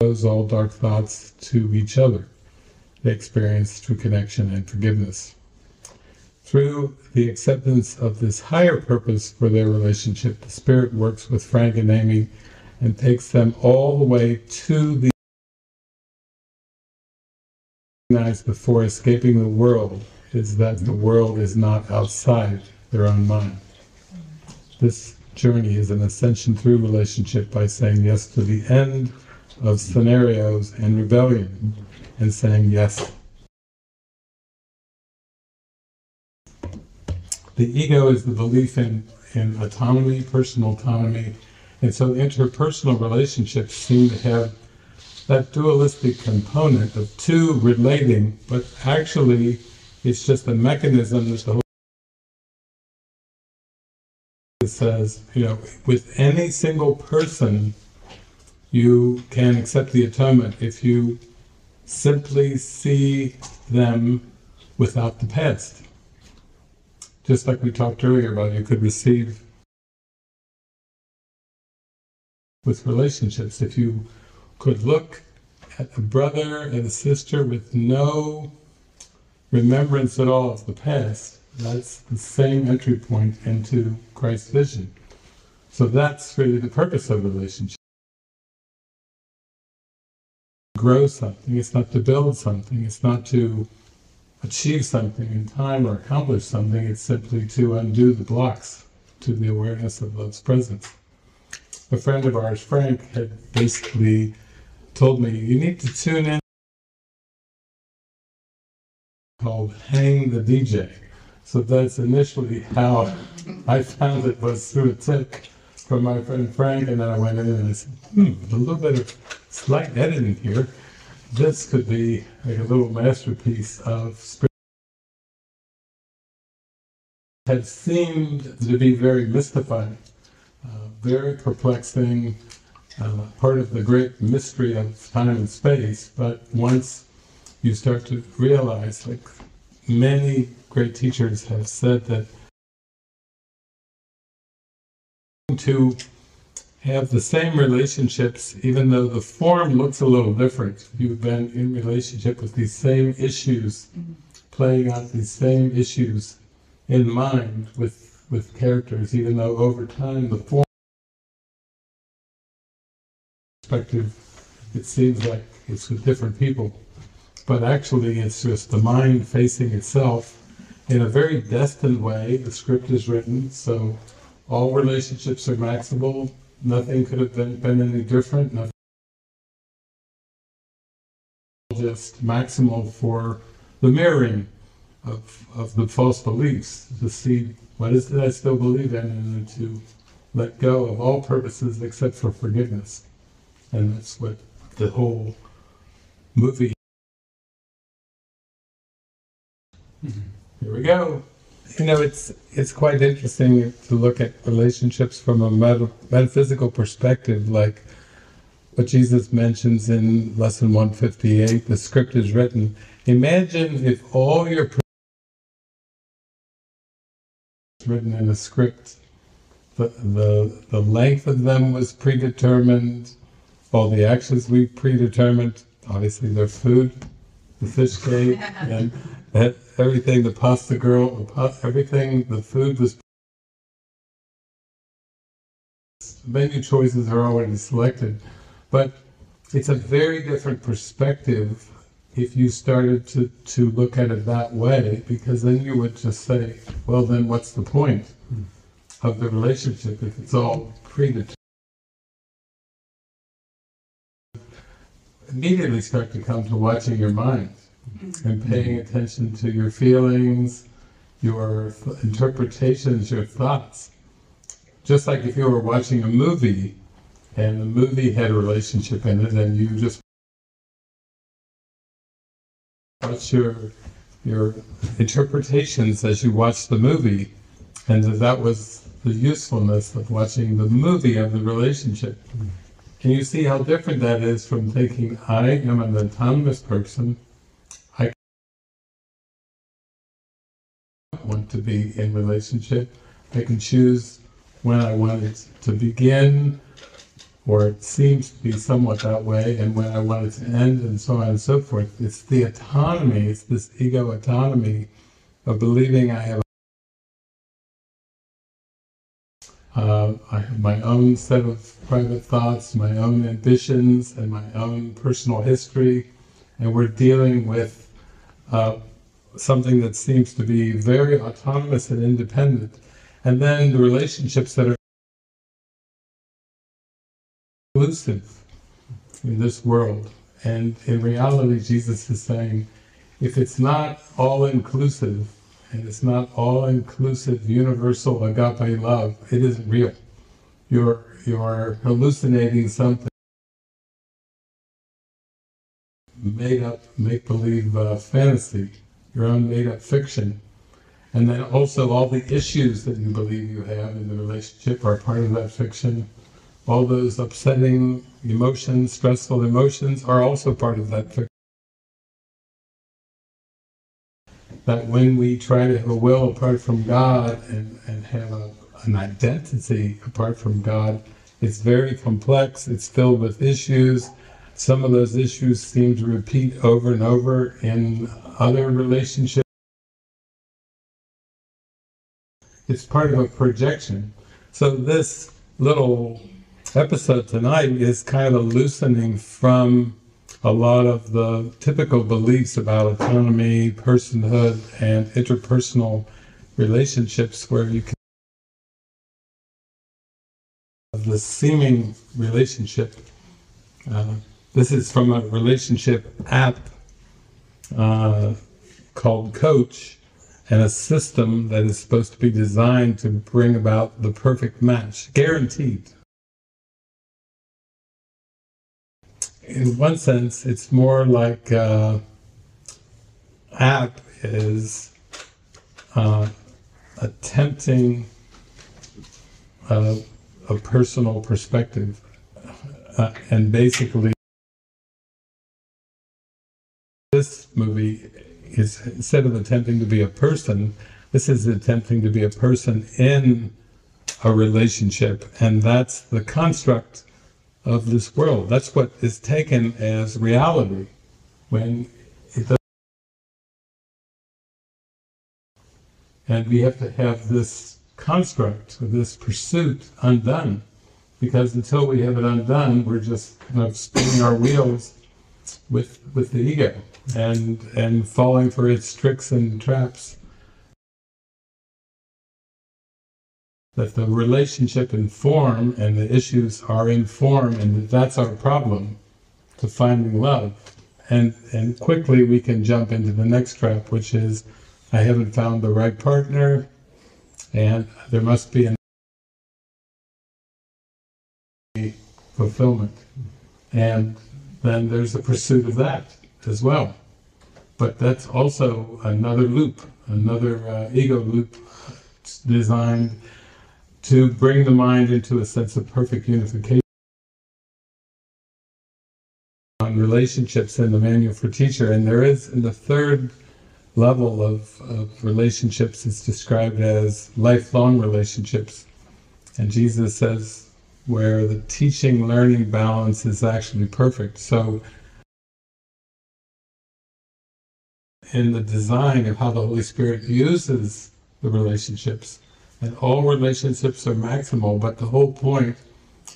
Those all dark thoughts to each other. They experience true connection and forgiveness. Through the acceptance of this higher purpose for their relationship, the Spirit works with Frank and Amy and takes them all the way to the before escaping the world is that the world is not outside their own mind. This journey is an ascension through relationship by saying yes to the end of scenarios and rebellion and saying yes. The ego is the belief in, in autonomy, personal autonomy, and so interpersonal relationships seem to have that dualistic component of two relating, but actually it's just a mechanism that the Holy says, you know, with any single person, you can accept the atonement if you simply see them without the past. Just like we talked earlier about, you could receive with relationships. If you could look at a brother and a sister with no remembrance at all of the past, that's the same entry point into Christ's vision. So that's really the purpose of relationship. Grow something, it's not to build something, it's not to achieve something in time or accomplish something, it's simply to undo the blocks to the awareness of love's presence. A friend of ours, Frank, had basically told me, you need to tune in called Hang the DJ. So that's initially how I found it was through a tip from my friend Frank, and then I went in and I said, hmm, a little bit of slight editing here. This could be like a little masterpiece of spirit. Had seemed to be very mystifying, uh, very perplexing, uh, part of the great mystery of time and space. But once you start to realize, like many great teachers have said, that to have the same relationships, even though the form looks a little different. You've been in relationship with these same issues, playing out these same issues in mind with with characters, even though over time the form perspective it seems like it's with different people. But actually, it's just the mind facing itself in a very destined way. The script is written, so all relationships are maximal. Nothing could have been, been any different. Nothing just maximal for the mirroring of, of the false beliefs to see what is it I still believe in and to let go of all purposes except for forgiveness. And that's what the whole movie. Mm-hmm. Here we go. You know, it's it's quite interesting to look at relationships from a meta, metaphysical perspective, like what Jesus mentions in lesson 158. The script is written. Imagine if all your written in a script, the, the the length of them was predetermined, all the actions we predetermined. Obviously, their food, the fish cake, and everything, the pasta girl, everything, the food was. Menu choices are already selected, but it's a very different perspective if you started to, to look at it that way, because then you would just say, well, then what's the point of the relationship if it's all predetermined? Immediately start to come to watching your mind and paying attention to your feelings, your interpretations, your thoughts. Just like if you were watching a movie and the movie had a relationship in it and you just watch your your interpretations as you watch the movie and that was the usefulness of watching the movie of the relationship. Can you see how different that is from thinking I am an autonomous person to be in relationship. I can choose when I want it to begin, or it seems to be somewhat that way, and when I want it to end, and so on and so forth. It's the autonomy, it's this ego autonomy of believing I have uh, I have my own set of private thoughts, my own ambitions, and my own personal history, and we're dealing with uh, something that seems to be very autonomous and independent. And then the relationships that are inclusive in this world. And in reality, Jesus is saying, if it's not all inclusive, and it's not all inclusive, universal agape love, it isn't real. You're, you're hallucinating something. Made up, make believe uh, fantasy your own made up fiction. And then also all the issues that you believe you have in the relationship are part of that fiction. All those upsetting emotions, stressful emotions are also part of that fiction. That when we try to have a will apart from God and, and have a, an identity apart from God, it's very complex, it's filled with issues. Some of those issues seem to repeat over and over in other relationships. It's part of a projection. So this little episode tonight is kind of loosening from a lot of the typical beliefs about autonomy, personhood, and interpersonal relationships where you can the seeming relationship. Uh, this is from a relationship app uh, called Coach and a system that is supposed to be designed to bring about the perfect match, guaranteed. In one sense, it's more like uh, app is uh, attempting uh, a personal perspective uh, and basically this movie is instead of attempting to be a person, this is attempting to be a person in a relationship, and that's the construct of this world. That's what is taken as reality when it does. And we have to have this construct, this pursuit undone, because until we have it undone, we're just kind of spinning our wheels with with the ego and and falling for its tricks and traps. That the relationship in form and the issues are in form, and that's our problem to finding love. And and quickly we can jump into the next trap, which is I haven't found the right partner, and there must be an fulfillment. And then there's the pursuit of that as well. But that's also another loop, another uh, ego loop designed to bring the mind into a sense of perfect unification. On relationships in the Manual for Teacher, and there is in the third level of, of relationships, it's described as lifelong relationships. And Jesus says, where the teaching learning balance is actually perfect. So, in the design of how the Holy Spirit uses the relationships, and all relationships are maximal, but the whole point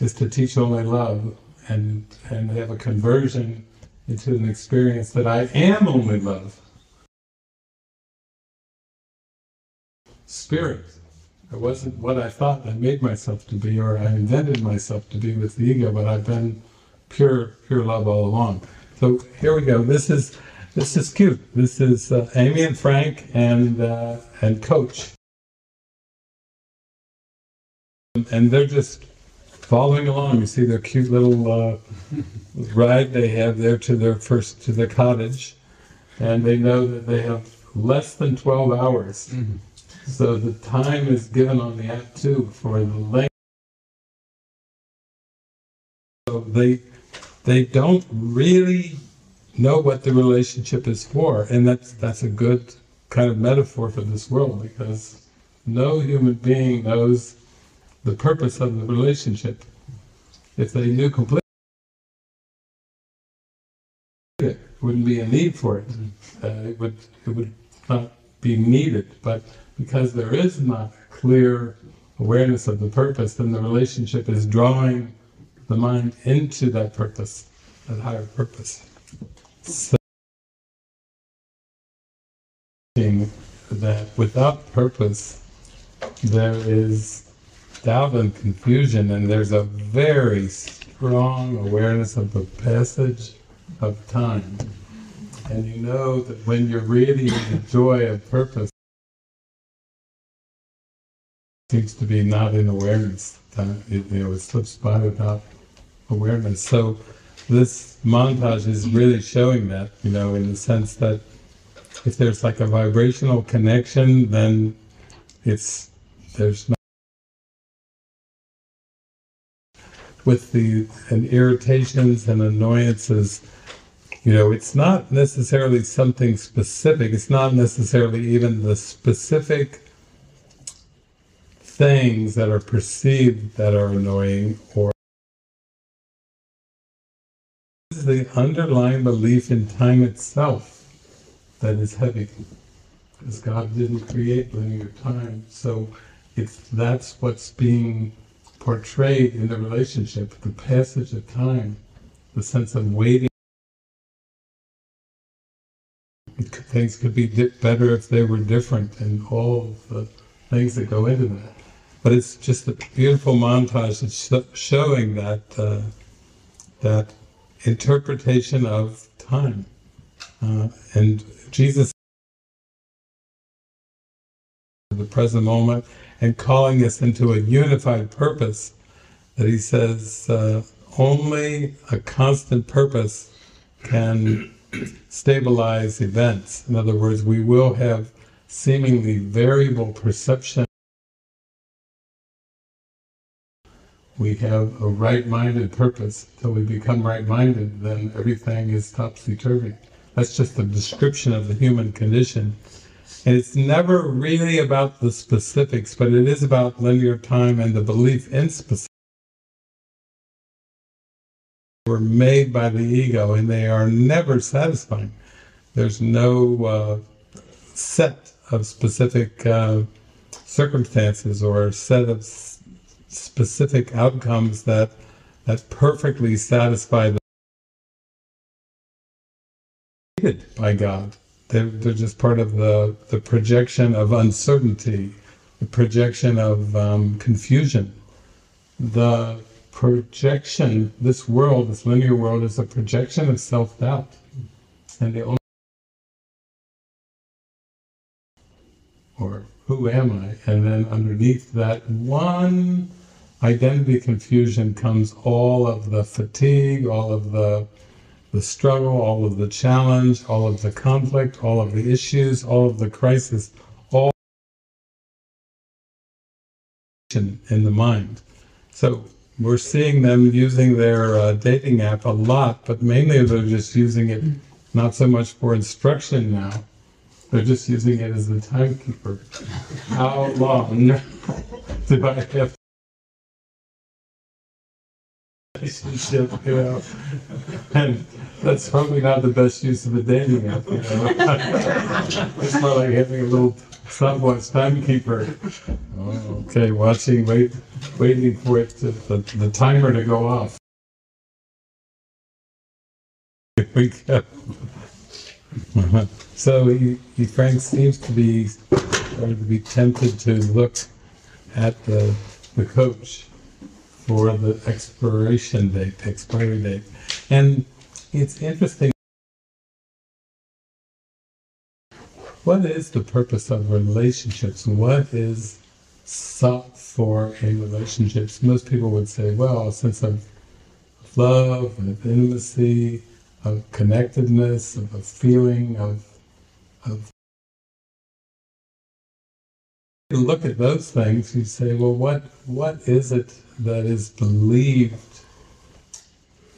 is to teach only love and and have a conversion into an experience that I am only love. Spirit. I wasn't what I thought I made myself to be, or I invented myself to be with the ego, but I've been pure, pure love all along. So here we go. This is this is cute. This is uh, Amy and Frank and uh, and Coach, and they're just following along. You see their cute little uh, ride they have there to their first to their cottage, and they know that they have less than twelve hours. Mm-hmm so the time is given on the app too for the length. So they they don't really know what the relationship is for, and that's that's a good kind of metaphor for this world because no human being knows the purpose of the relationship. If they knew completely, it wouldn't be a need for it. Uh, it would it would not be needed, but because there is not clear awareness of the purpose, then the relationship is drawing the mind into that purpose, that higher purpose. So, that without purpose, there is doubt and confusion, and there's a very strong awareness of the passage of time. And you know that when you're really in the joy of purpose, seems to be not in awareness. It, you know, it slips by without awareness. So this montage is really showing that, you know, in the sense that if there's like a vibrational connection, then it's there's not with the and irritations and annoyances. You know, it's not necessarily something specific. It's not necessarily even the specific things that are perceived that are annoying or the underlying belief in time itself that is heavy because God didn't create linear time so it's that's what's being portrayed in the relationship the passage of time the sense of waiting things could be better if they were different and all the things that go into that but it's just a beautiful montage that's showing that uh, that interpretation of time. Uh, and Jesus the present moment and calling us into a unified purpose that he says uh, only a constant purpose can stabilize events. In other words, we will have seemingly variable perception we have a right-minded purpose. Till we become right-minded, then everything is topsy-turvy. That's just a description of the human condition. And it's never really about the specifics, but it is about linear time and the belief in specifics. Were made by the ego, and they are never satisfying. There's no uh, set of specific uh, circumstances or set of specific outcomes that that perfectly satisfy the by God. They're, they're just part of the, the projection of uncertainty, the projection of um, confusion. The projection, this world, this linear world, is a projection of self-doubt. And the only or who am I? And then underneath that one identity confusion comes all of the fatigue, all of the the struggle, all of the challenge, all of the conflict, all of the issues, all of the crisis, all in the mind. So we're seeing them using their uh, dating app a lot, but mainly they're just using it not so much for instruction now, they're just using it as a timekeeper. How long do I have relationship, you know? And that's probably not the best use of a dating app, you know? it's not like having a little someone's timekeeper. Oh, okay, watching, wait, waiting for it to, the, the timer to go off. We go. So he, he, Frank seems to be going to be tempted to look at the the coach for the expiration date, expiry date, and it's interesting. What is the purpose of relationships? What is sought for in relationships? Most people would say, well, a sense of love, of intimacy, of connectedness, of a feeling of, of you look at those things, you say, well, what what is it that is believed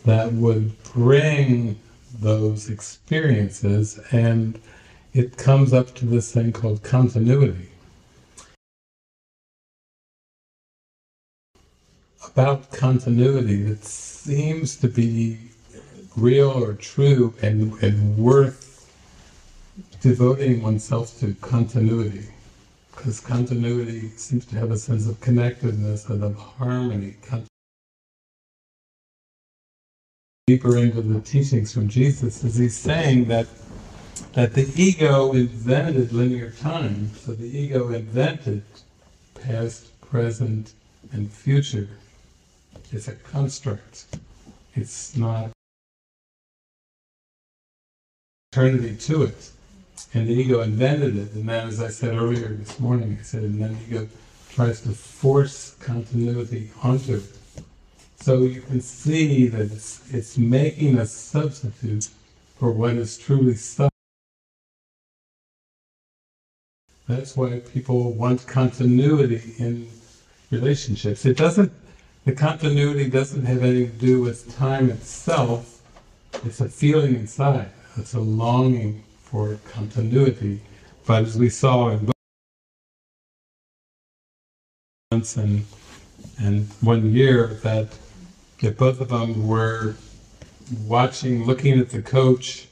that would bring those experiences? And it comes up to this thing called continuity. About continuity that seems to be real or true and, and worth devoting oneself to continuity. Because continuity seems to have a sense of connectedness and of harmony. Deeper into the teachings from Jesus is he's saying that that the ego invented linear time, so the ego invented past, present, and future. It's a construct. It's not eternity to it. And the ego invented it, and then, as I said earlier this morning, I said, and then the ego tries to force continuity onto it. So you can see that it's, it's making a substitute for what is truly sub. That's why people want continuity in relationships. It doesn't, the continuity doesn't have anything to do with time itself, it's a feeling inside. It's a longing for continuity. But as we saw in months and and one year that yeah, both of them were watching, looking at the coach,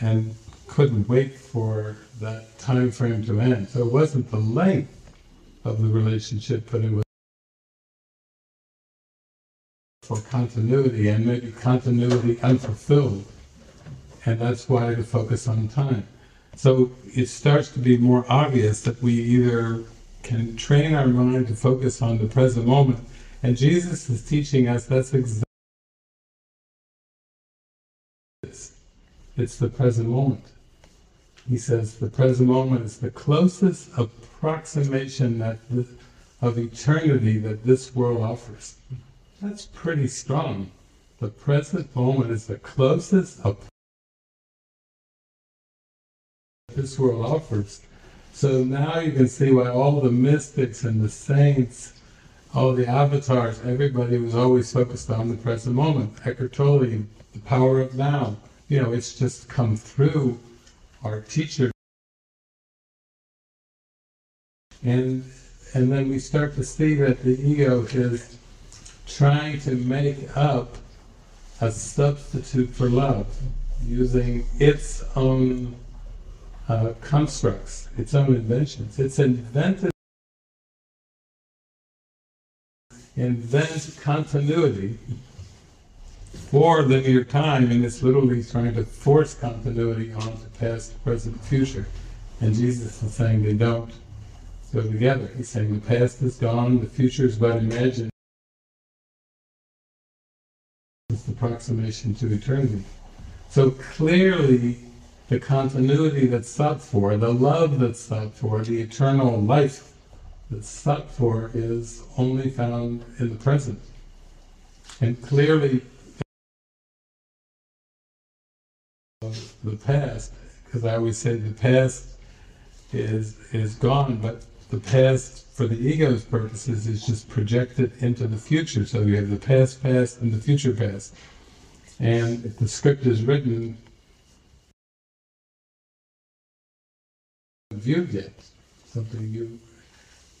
and couldn't wait for that time frame to end. So it wasn't the length of the relationship, but it was for continuity and maybe continuity unfulfilled and that's why to focus on time. So it starts to be more obvious that we either can train our mind to focus on the present moment, and Jesus is teaching us that's exactly it's the present moment. He says the present moment is the closest approximation that the, of eternity that this world offers. That's pretty strong. The present moment is the closest this world offers. So now you can see why all the mystics and the saints, all the avatars, everybody was always focused on the present moment. Eckhart Tolle, the power of now. You know, it's just come through our teacher. And and then we start to see that the ego is trying to make up a substitute for love using its own uh, constructs, its own inventions. It's invented invent continuity for linear time, and it's literally trying to force continuity onto past, present, future. And Jesus is saying they don't go together. He's saying the past is gone, the future is but imagined. It's the approximation to eternity. So clearly, the continuity that's sought for, the love that's sought for, the eternal life that's sought for is only found in the present. And clearly, the past, because I always say the past is is gone, but the past, for the ego's purposes, is just projected into the future. So you have the past past and the future past. And if the script is written, viewed yet, something you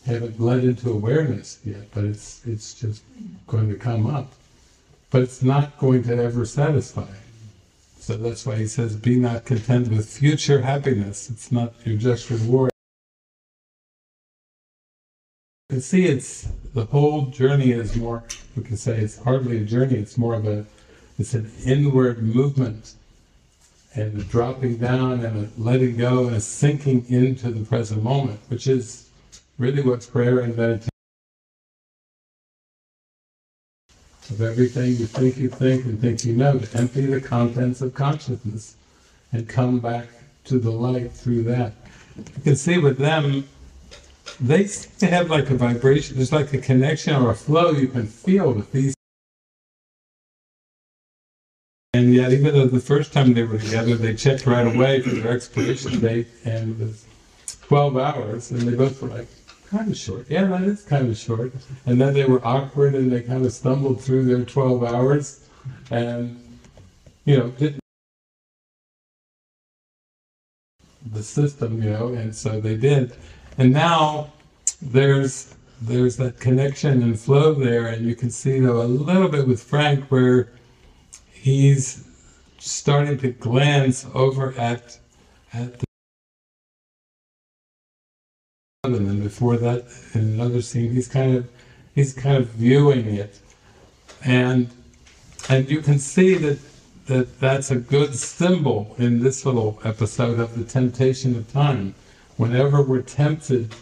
haven't led into awareness yet, but it's it's just going to come up. But it's not going to ever satisfy. So that's why he says, be not content with future happiness. It's not your just reward. You see it's, the whole journey is more, we can say it's hardly a journey, it's more of a, it's an inward movement and dropping down and letting go and sinking into the present moment, which is really what prayer and meditation of everything you think you think and think you know, to empty the contents of consciousness and come back to the light through that. You can see with them, they seem to have like a vibration, there's like a connection or a flow you can feel with these. And yet, even though the first time they were together, they checked right away for their expiration date, and it was 12 hours, and they both were like, kind of short. Yeah, that is kind of short. And then they were awkward and they kind of stumbled through their 12 hours and, you know, didn't the system, you know, and so they did. And now there's there's that connection and flow there, and you can see though a little bit with Frank where he's starting to glance over at at the and then before that in another scene he's kind of he's kind of viewing it. And and you can see that that that's a good symbol in this little episode of the temptation of time. Whenever we're tempted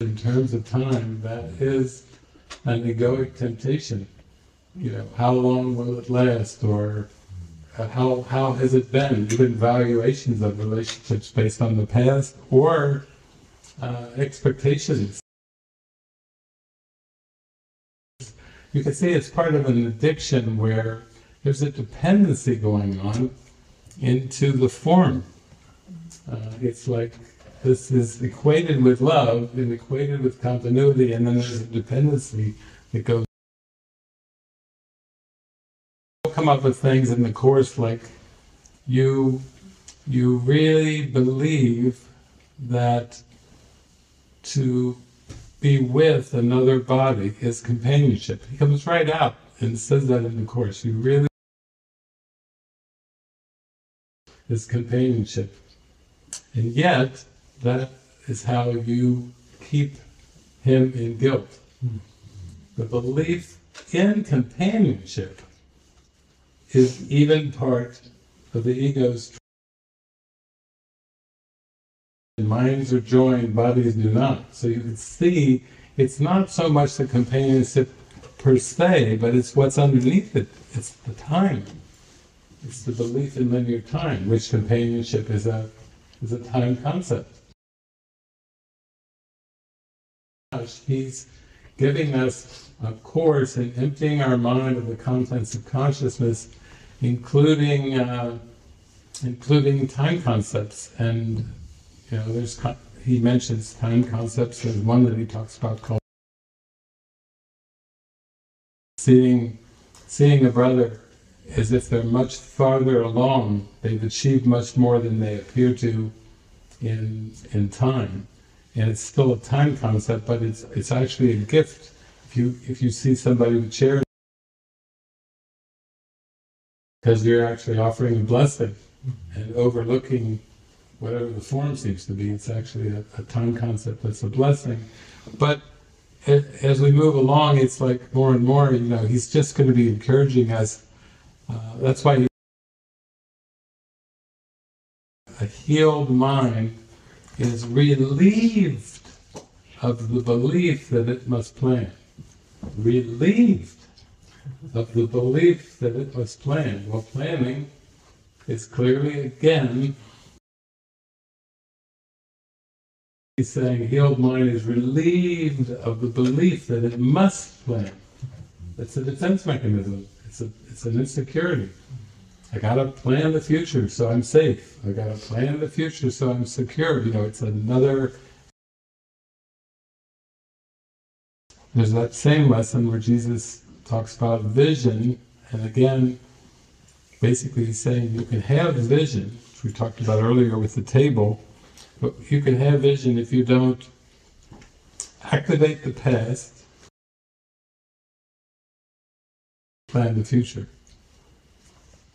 in terms of time that is an egoic temptation. You know how long will it last? Or how how has it been? Even valuations of relationships based on the past or uh, expectations. You can see it's part of an addiction where there's a dependency going on into the form. Uh, it's like this is equated with love and equated with continuity, and then there's a dependency that goes come up with things in the course like you you really believe that to be with another body is companionship. He comes right out and says that in the course. You really is companionship. And yet, that is how you keep him in guilt. Hmm. The belief in companionship is even part of the ego's minds are joined, bodies do not. So you can see it's not so much the companionship per se, but it's what's underneath it. It's the time. It's the belief in linear time, which companionship is a is a time concept. He's giving us a course in emptying our mind of the contents of consciousness, including uh, including time concepts. And you know, there's he mentions time concepts. There's one that he talks about called seeing seeing a brother as if they're much farther along. They've achieved much more than they appear to in in time and it's still a time concept, but it's it's actually a gift. If you if you see somebody with charity, because you're actually offering a blessing and overlooking whatever the form seems to be. It's actually a, a time concept that's a blessing, But as we move along, it's like more and more, you know, he's just going to be encouraging us. Uh, that's why a healed mind is relieved of the belief that it must plan. Relieved of the belief that it must plan. Well, planning is clearly again He's saying healed mind is relieved of the belief that it must plan. It's a defense mechanism. It's a it's an insecurity. I gotta plan the future so I'm safe. I gotta plan the future so I'm secure. You know, it's another there's that same lesson where Jesus talks about vision, and again, basically he's saying you can have vision, which we talked about earlier with the table, but you can have vision if you don't activate the past, plan the future.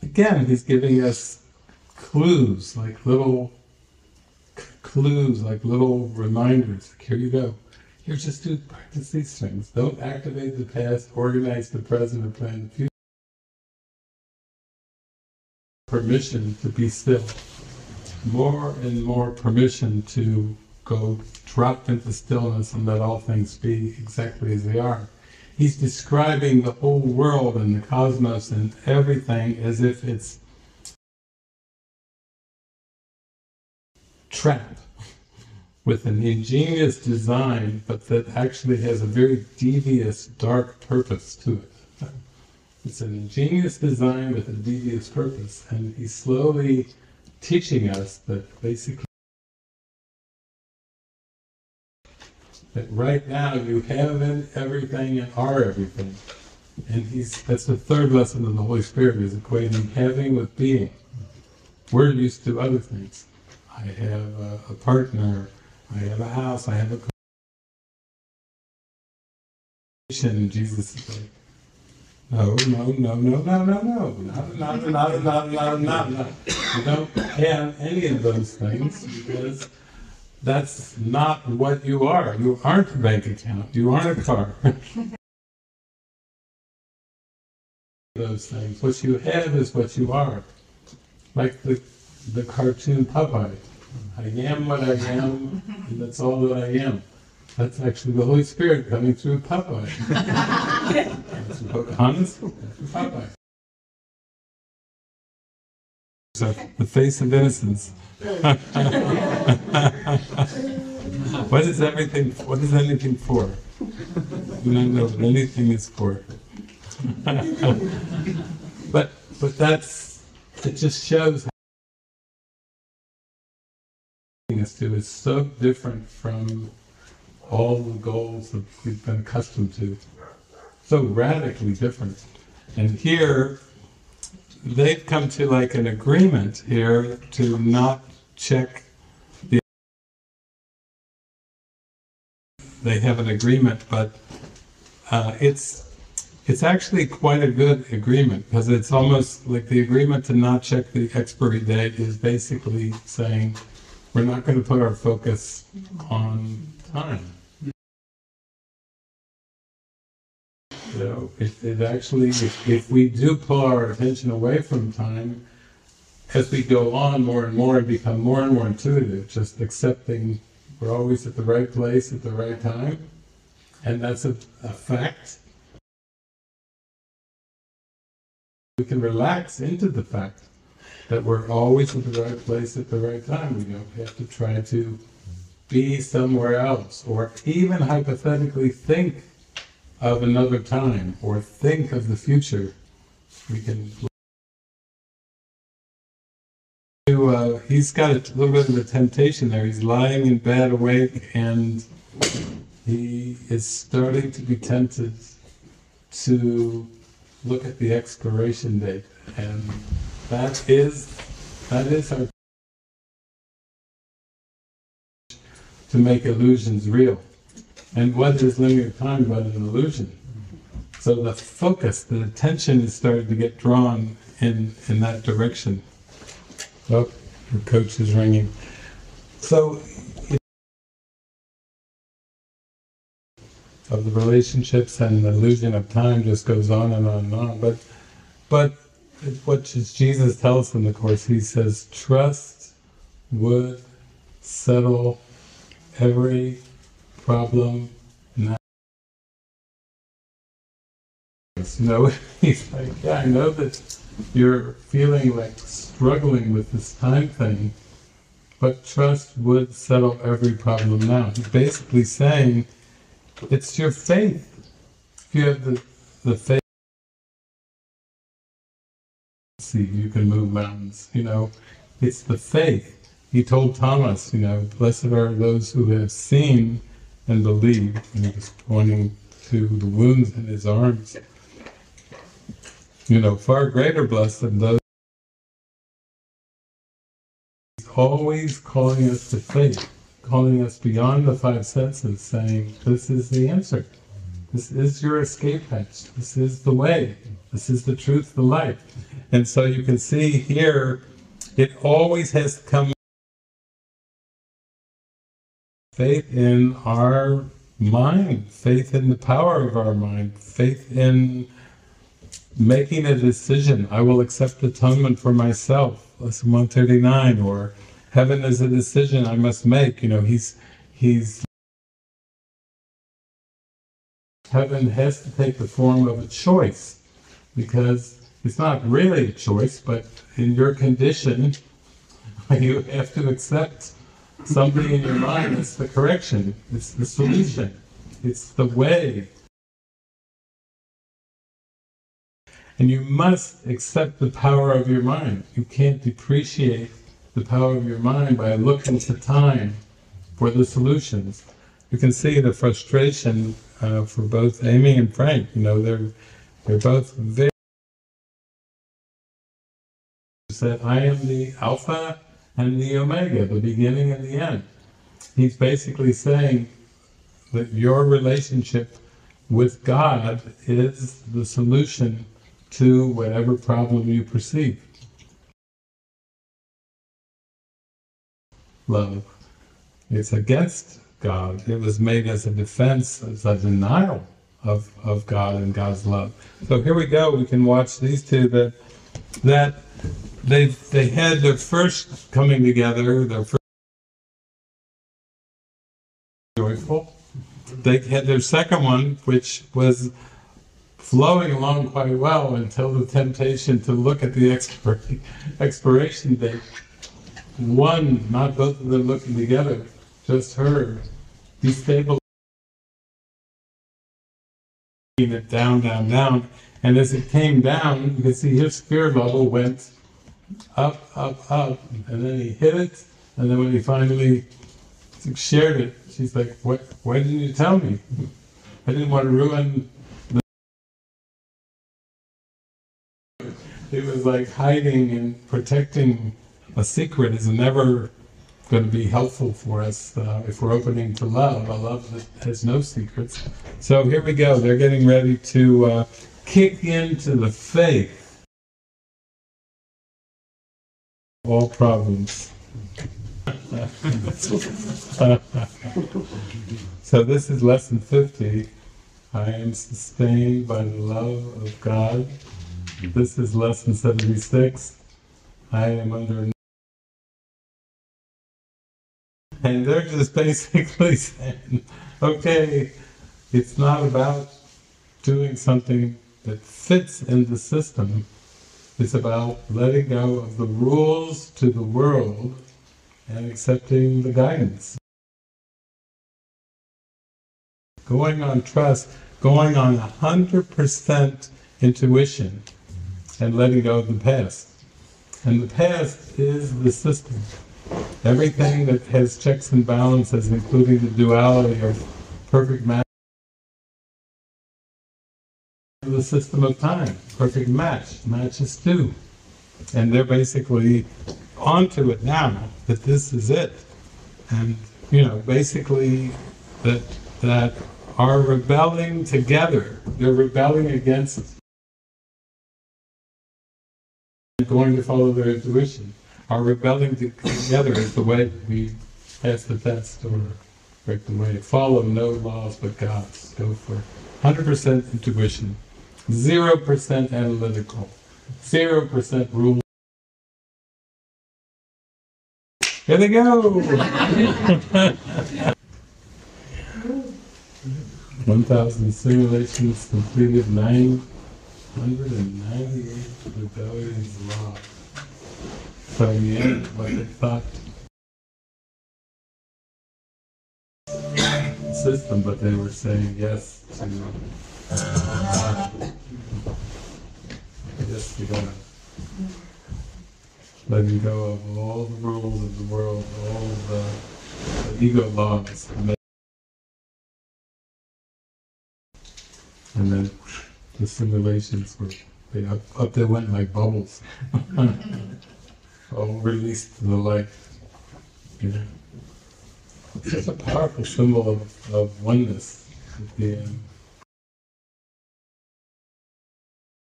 Again, he's giving us clues, like little clues, like little reminders. Like, here you go. Here, just do practice these things. Don't activate the past, organize the present, and plan the future. Permission to be still more and more permission to go drop into stillness and let all things be exactly as they are. He's describing the whole world and the cosmos and everything as if it's trap with an ingenious design, but that actually has a very devious, dark purpose to it. It's an ingenious design with a devious purpose, and he's slowly teaching us that basically that right now you have in everything and are everything. And he's that's the third lesson of the Holy Spirit is equating having with being. We're used to other things. I have a, a partner, I have a house, I have a and Jesus is like, no, no, no, no, no, no, no, not, not, not, not, not, not, not. You don't have any of those things because that's not what you are. You aren't a bank account. You aren't a car. those things. What you have is what you are. Like the the cartoon Popeye. I am what I am, and that's all that I am. That's actually the Holy Spirit coming through Popeye. That's Pocahontas, Popeye. So the face of innocence. what is everything? What is anything for? You don't know what anything is for. but but that's it. Just shows how us to is so different from all the goals that we've been accustomed to. So radically different. And here, they've come to like an agreement here to not check the. They have an agreement, but uh, it's it's actually quite a good agreement because it's almost like the agreement to not check the expiry date is basically saying we're not going to put our focus on time. Know, it, it actually, if, if we do pull our attention away from time, as we go on more and more and become more and more intuitive, just accepting we're always at the right place at the right time, and that's a, a fact. We can relax into the fact that we're always at the right place at the right time. We don't have to try to be somewhere else, or even hypothetically think of another time, or think of the future. We can. He's got a little bit of a temptation there. He's lying in bed awake, and he is starting to be tempted to look at the expiration date, and that is that is our to make illusions real. And what is linear time but an illusion? So the focus, the attention is starting to get drawn in in that direction. Oh, your coach is ringing. So of the relationships and the illusion of time just goes on and on and on. But, but what Jesus tells in the Course, he says, trust would settle every problem know, he's like, yeah, I know that you're feeling like struggling with this time thing, but trust would settle every problem now. He's basically saying, it's your faith. If you have the, the faith, see, you can move mountains, you know. It's the faith. He told Thomas, you know, blessed are those who have seen and believed, and he was pointing to the wounds in his arms. You know, far greater blessing than those always calling us to faith, calling us beyond the five senses, saying, this is the answer. This is your escape hatch. This is the way. This is the truth, the light. And so you can see here, it always has to come faith in our mind, faith in the power of our mind, faith in making a decision. I will accept atonement for myself, lesson 139, or heaven is a decision I must make. You know, he's he's heaven has to take the form of a choice because it's not really a choice, but in your condition, you have to accept something in your mind that's the correction, it's the solution, it's the way. And you must accept the power of your mind. You can't depreciate the power of your mind by looking to time for the solutions. You can see the frustration uh, for both Amy and Frank. You know, they're they're both very said, I am the Alpha and the Omega, the beginning and the end. He's basically saying that your relationship with God is the solution to whatever problem you perceive. Love. It's against God. It was made as a defense, as a denial of, of God and God's love. So here we go, we can watch these two that that they they had their first coming together, their first joyful. They had their second one, which was flowing along quite well until the temptation to look at the expir expiration date. One, not both of them looking together, just her, destabilizing it down, down, down. And as it came down, you can see his spirit level went up, up, up, and then he hit it, and then when he finally shared it, she's like, "What? Why didn't you tell me? I didn't want to ruin." It was like hiding and protecting a secret is never going to be helpful for us uh, if we're opening to love, a love that has no secrets. So here we go. They're getting ready to uh, kick into the faith all problems. so this is lesson 50. I am sustained by the love of God. This is lesson 76. I am under and they're just basically saying, okay, it's not about doing something that fits in the system, it's about letting go of the rules to the world and accepting the guidance. Going on trust, going on 100% intuition and letting go of the past. And the past is the system. Everything that has checks and balances, including the duality of perfect match, the system of time, perfect match, matches two. And they're basically onto it now, that this is it. And, you know, basically that, that are rebelling together, they're rebelling against going to follow their intuition. Are rebelling together is the way we pass the test or break them away. Follow no laws but God's. Go for 100% intuition, 0% analytical, 0% rule. Here they go! 1,000 simulations completed, 998 rebellions lost. So the end, what they thought system, but they were saying yes to uh, yes to God. Letting go of all the rules of the world, all the, the ego laws, and then the simulations were they up, up they went like bubbles. all released to the light. Yeah. It's just a powerful symbol of, of oneness at the end.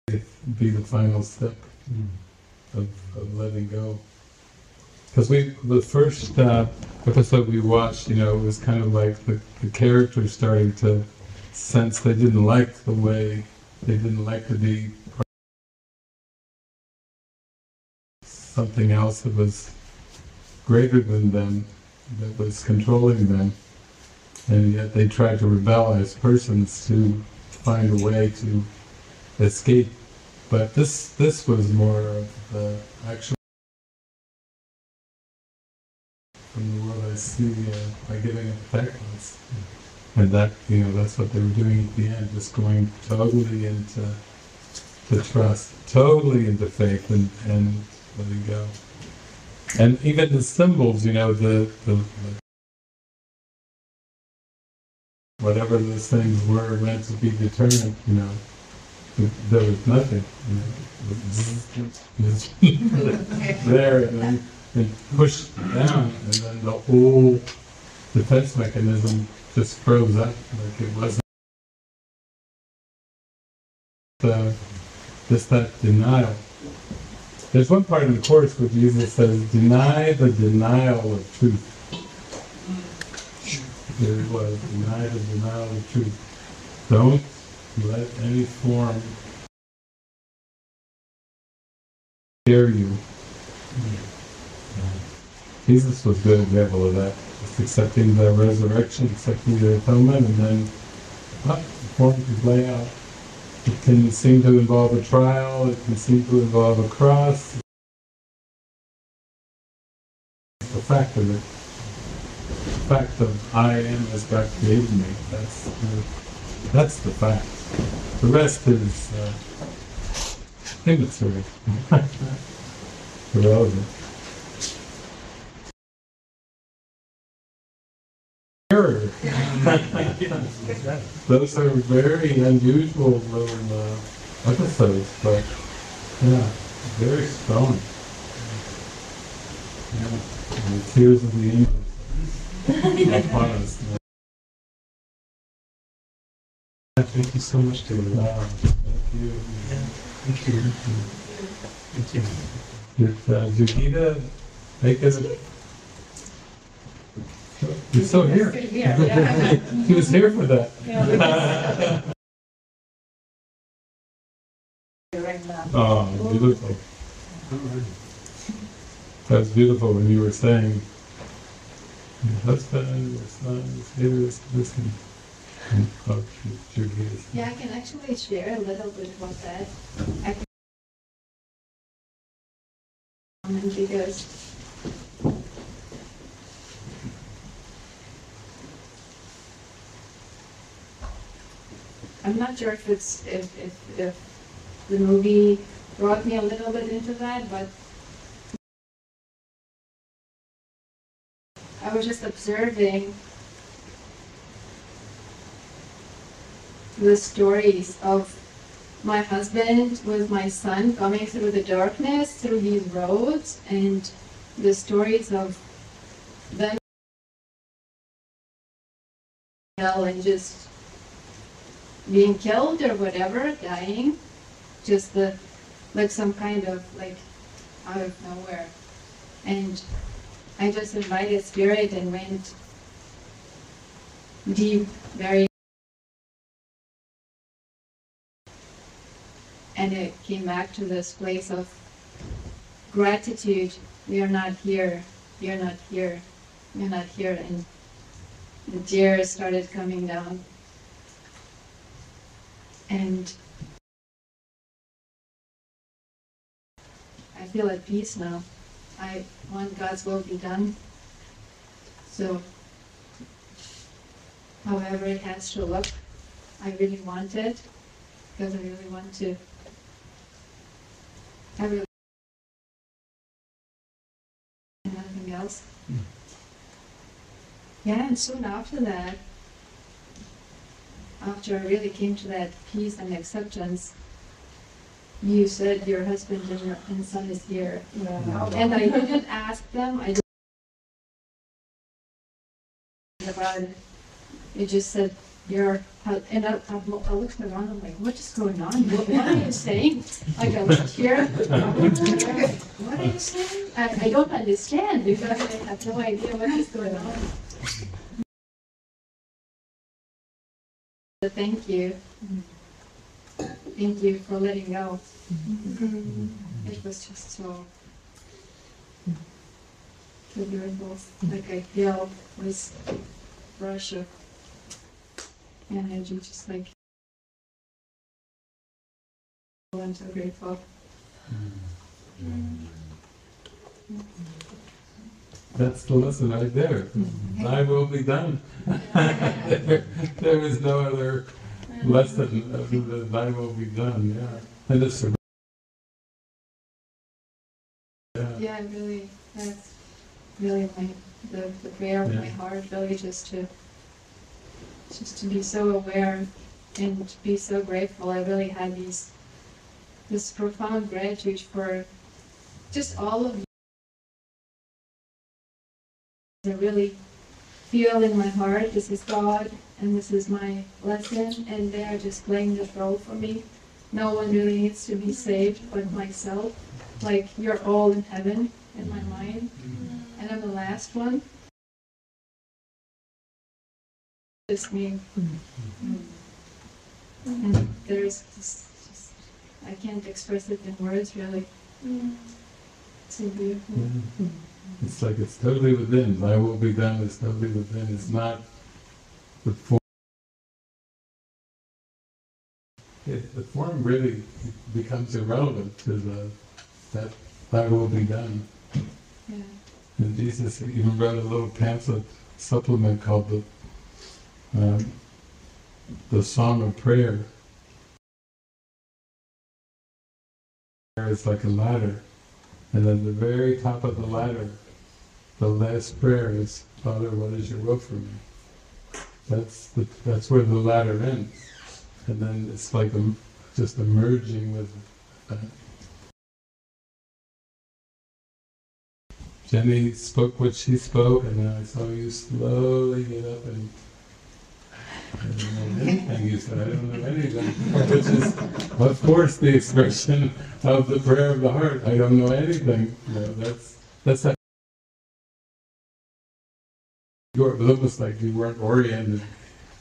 It'd be the final step of, of letting go. Because we, the first uh, episode we watched, you know, it was kind of like the, the characters starting to sense they didn't like the way, they didn't like to be something else that was greater than them that was controlling them, and yet they tried to rebel as persons to find a way to escape. But this this was more of the actual from the world I see uh, by giving attachments. And that, you know, that's what they were doing at the end, just going totally into the trust, totally into faith and, and letting go. And even the symbols, you know, the, the, the whatever those things were meant to be determined, you know, there was nothing. You know, there and then and pushed down, and then the whole defense mechanism just froze up like it wasn't. Uh, just that denial. There's one part in the Course where Jesus says, deny the denial of truth. There it was, deny the denial of truth. Don't let any form scare you. Jesus was a good example of that. Just accepting the resurrection, accepting the atonement, and then ah, the form can play out. It can seem to involve a trial, it can seem to involve a cross. The fact of it, the fact of I am as God created me, that's the, that's the fact. The rest is uh, immaterial, irrelevant. Error. Those are very unusual little uh, episodes, but yeah, very strong. Yeah, and the tears of the angels upon us. Thank you so much, David. Uh, thank you. Yeah, thank you. Thank you. Did uh, Jugita make it? He's still here. He was here for that. Oh, beautiful. That was beautiful when you were saying, your husband, your sons, haters, listen. And Yeah, I can actually share a little bit about that. I can because I'm not sure if it's if, if if the movie brought me a little bit into that, but I was just observing the stories of my husband with my son coming through the darkness through these roads and the stories of them and just being killed or whatever, dying, just the like some kind of like out of nowhere. And I just invited spirit and went deep, very. And it came back to this place of gratitude. We are not here. We are not here. We are not here. And the tears started coming down. And I feel at peace now. I want God's will be done. So, however it has to look, I really want it because I really want to. I really. And nothing else. Hmm. Yeah, and soon after that, after I really came to that peace and acceptance, you said your husband and, your, and son is here. And I didn't ask them, I didn't about it. You just said your, and I, I I looked around, I'm like, what is going on? What, what are you saying? Like I looked here, what are you saying? I, I don't understand because I have no idea what is going on. So Thank you. Thank you for letting go. Mm-hmm. It was just so, so beautiful. Like I mm-hmm. feel this rush of energy, just like. I'm so grateful. Mm-hmm. That's the lesson right there. Mm-hmm. Thy will be done. There there is no other lesson than thy will be done, yeah. And it's a yeah. Yeah, really, that's really my, the, the prayer of my Yeah. heart, really just to, just to be so aware and to be so grateful. I really had these, this profound gratitude for just all of you. I really feel in my heart, this is God and this is my lesson and they are just playing this role for me. No one really needs to be saved but myself like you're all in heaven in my mind, and I'm the last one. Just me. And there's just, just, I can't express it in words really. Mm. It's So beautiful. Mm. It's like it's totally within. Thy will be done is totally within. It's not the form. It, the form really becomes irrelevant to the that thy will be done. Yeah. And Jesus even wrote a little pamphlet supplement called the um, the Song of Prayer. It's like a ladder, and at the very top of the ladder, the last prayer is, "Father, what is your will for me?" That's the, that's where the ladder ends, and then it's like a, just emerging with that. Jenny spoke what she spoke, and then I saw you slowly get up and anything you said. I don't know anything, which is, of course, the expression of the prayer of the heart. I don't know anything. You know, that's that's how you were it was almost like you weren't oriented.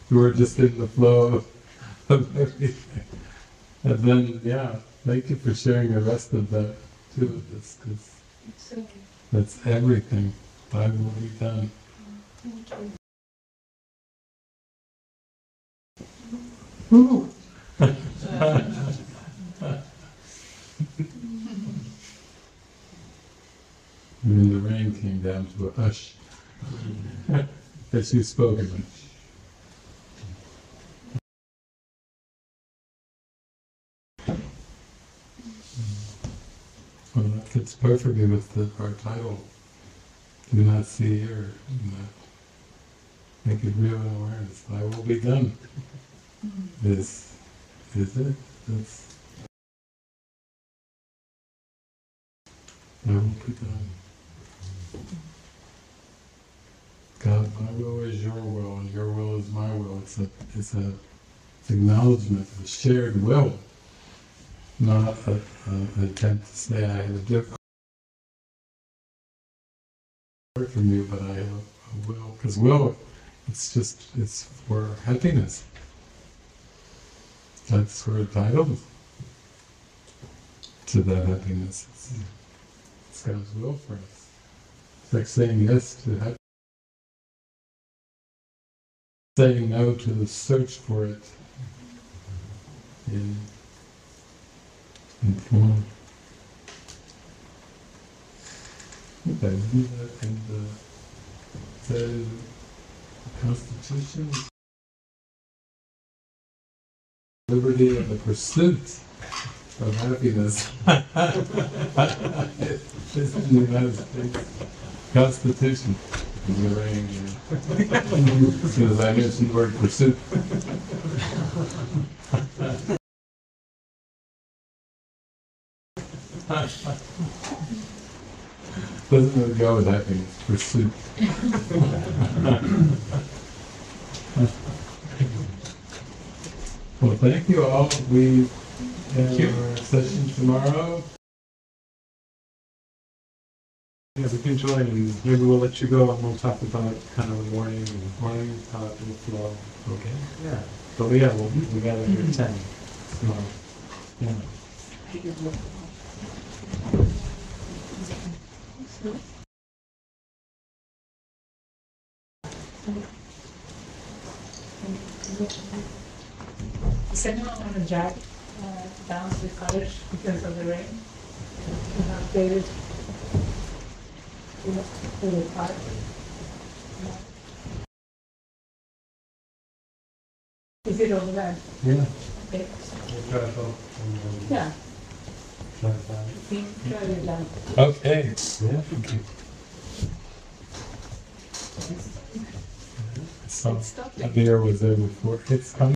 You were just in the flow of, of everything. And then, yeah, thank you for sharing the rest of that too with us, because that's everything. I will be done. thank you. And the rain came down to a hush as you spoke of it. Well, that fits perfectly with the, our title. Do not see or do not make it real in awareness. I will be done. Is is it? That's Thy will be done. God, my will is your will, and your will is my will. It's a, it's a it's acknowledgement of a shared will, not a, a, an attempt to say I have a different from you, but I have a will. Because will It's just, it's for happiness. That's we're entitled to that happiness. It's, it's God's will for us. It's like saying yes to happiness. Saying no to the search for it in, in form. Okay, in the, the Constitution? Liberty and the pursuit of happiness. Is the United States Constitution. as I mentioned the word pursuit. Doesn't really go with happiness, pursuit. Well, thank you all. We have you. our session tomorrow. Yeah, we can join and maybe we'll let you go and we'll talk about kind of the morning and Morning. how it will flow. Okay. Yeah. But yeah, we'll, we gather here at ten tomorrow. Yeah. Does anyone want to drive uh, down to the college because of the rain? You have David. you know, To the park. Is it over there? Yeah. Okay. We'll try to go. and, Yeah, try to find it. we drive it down. Okay. Yeah. Thank you. So, Stop it. Javier was there before. It's coming.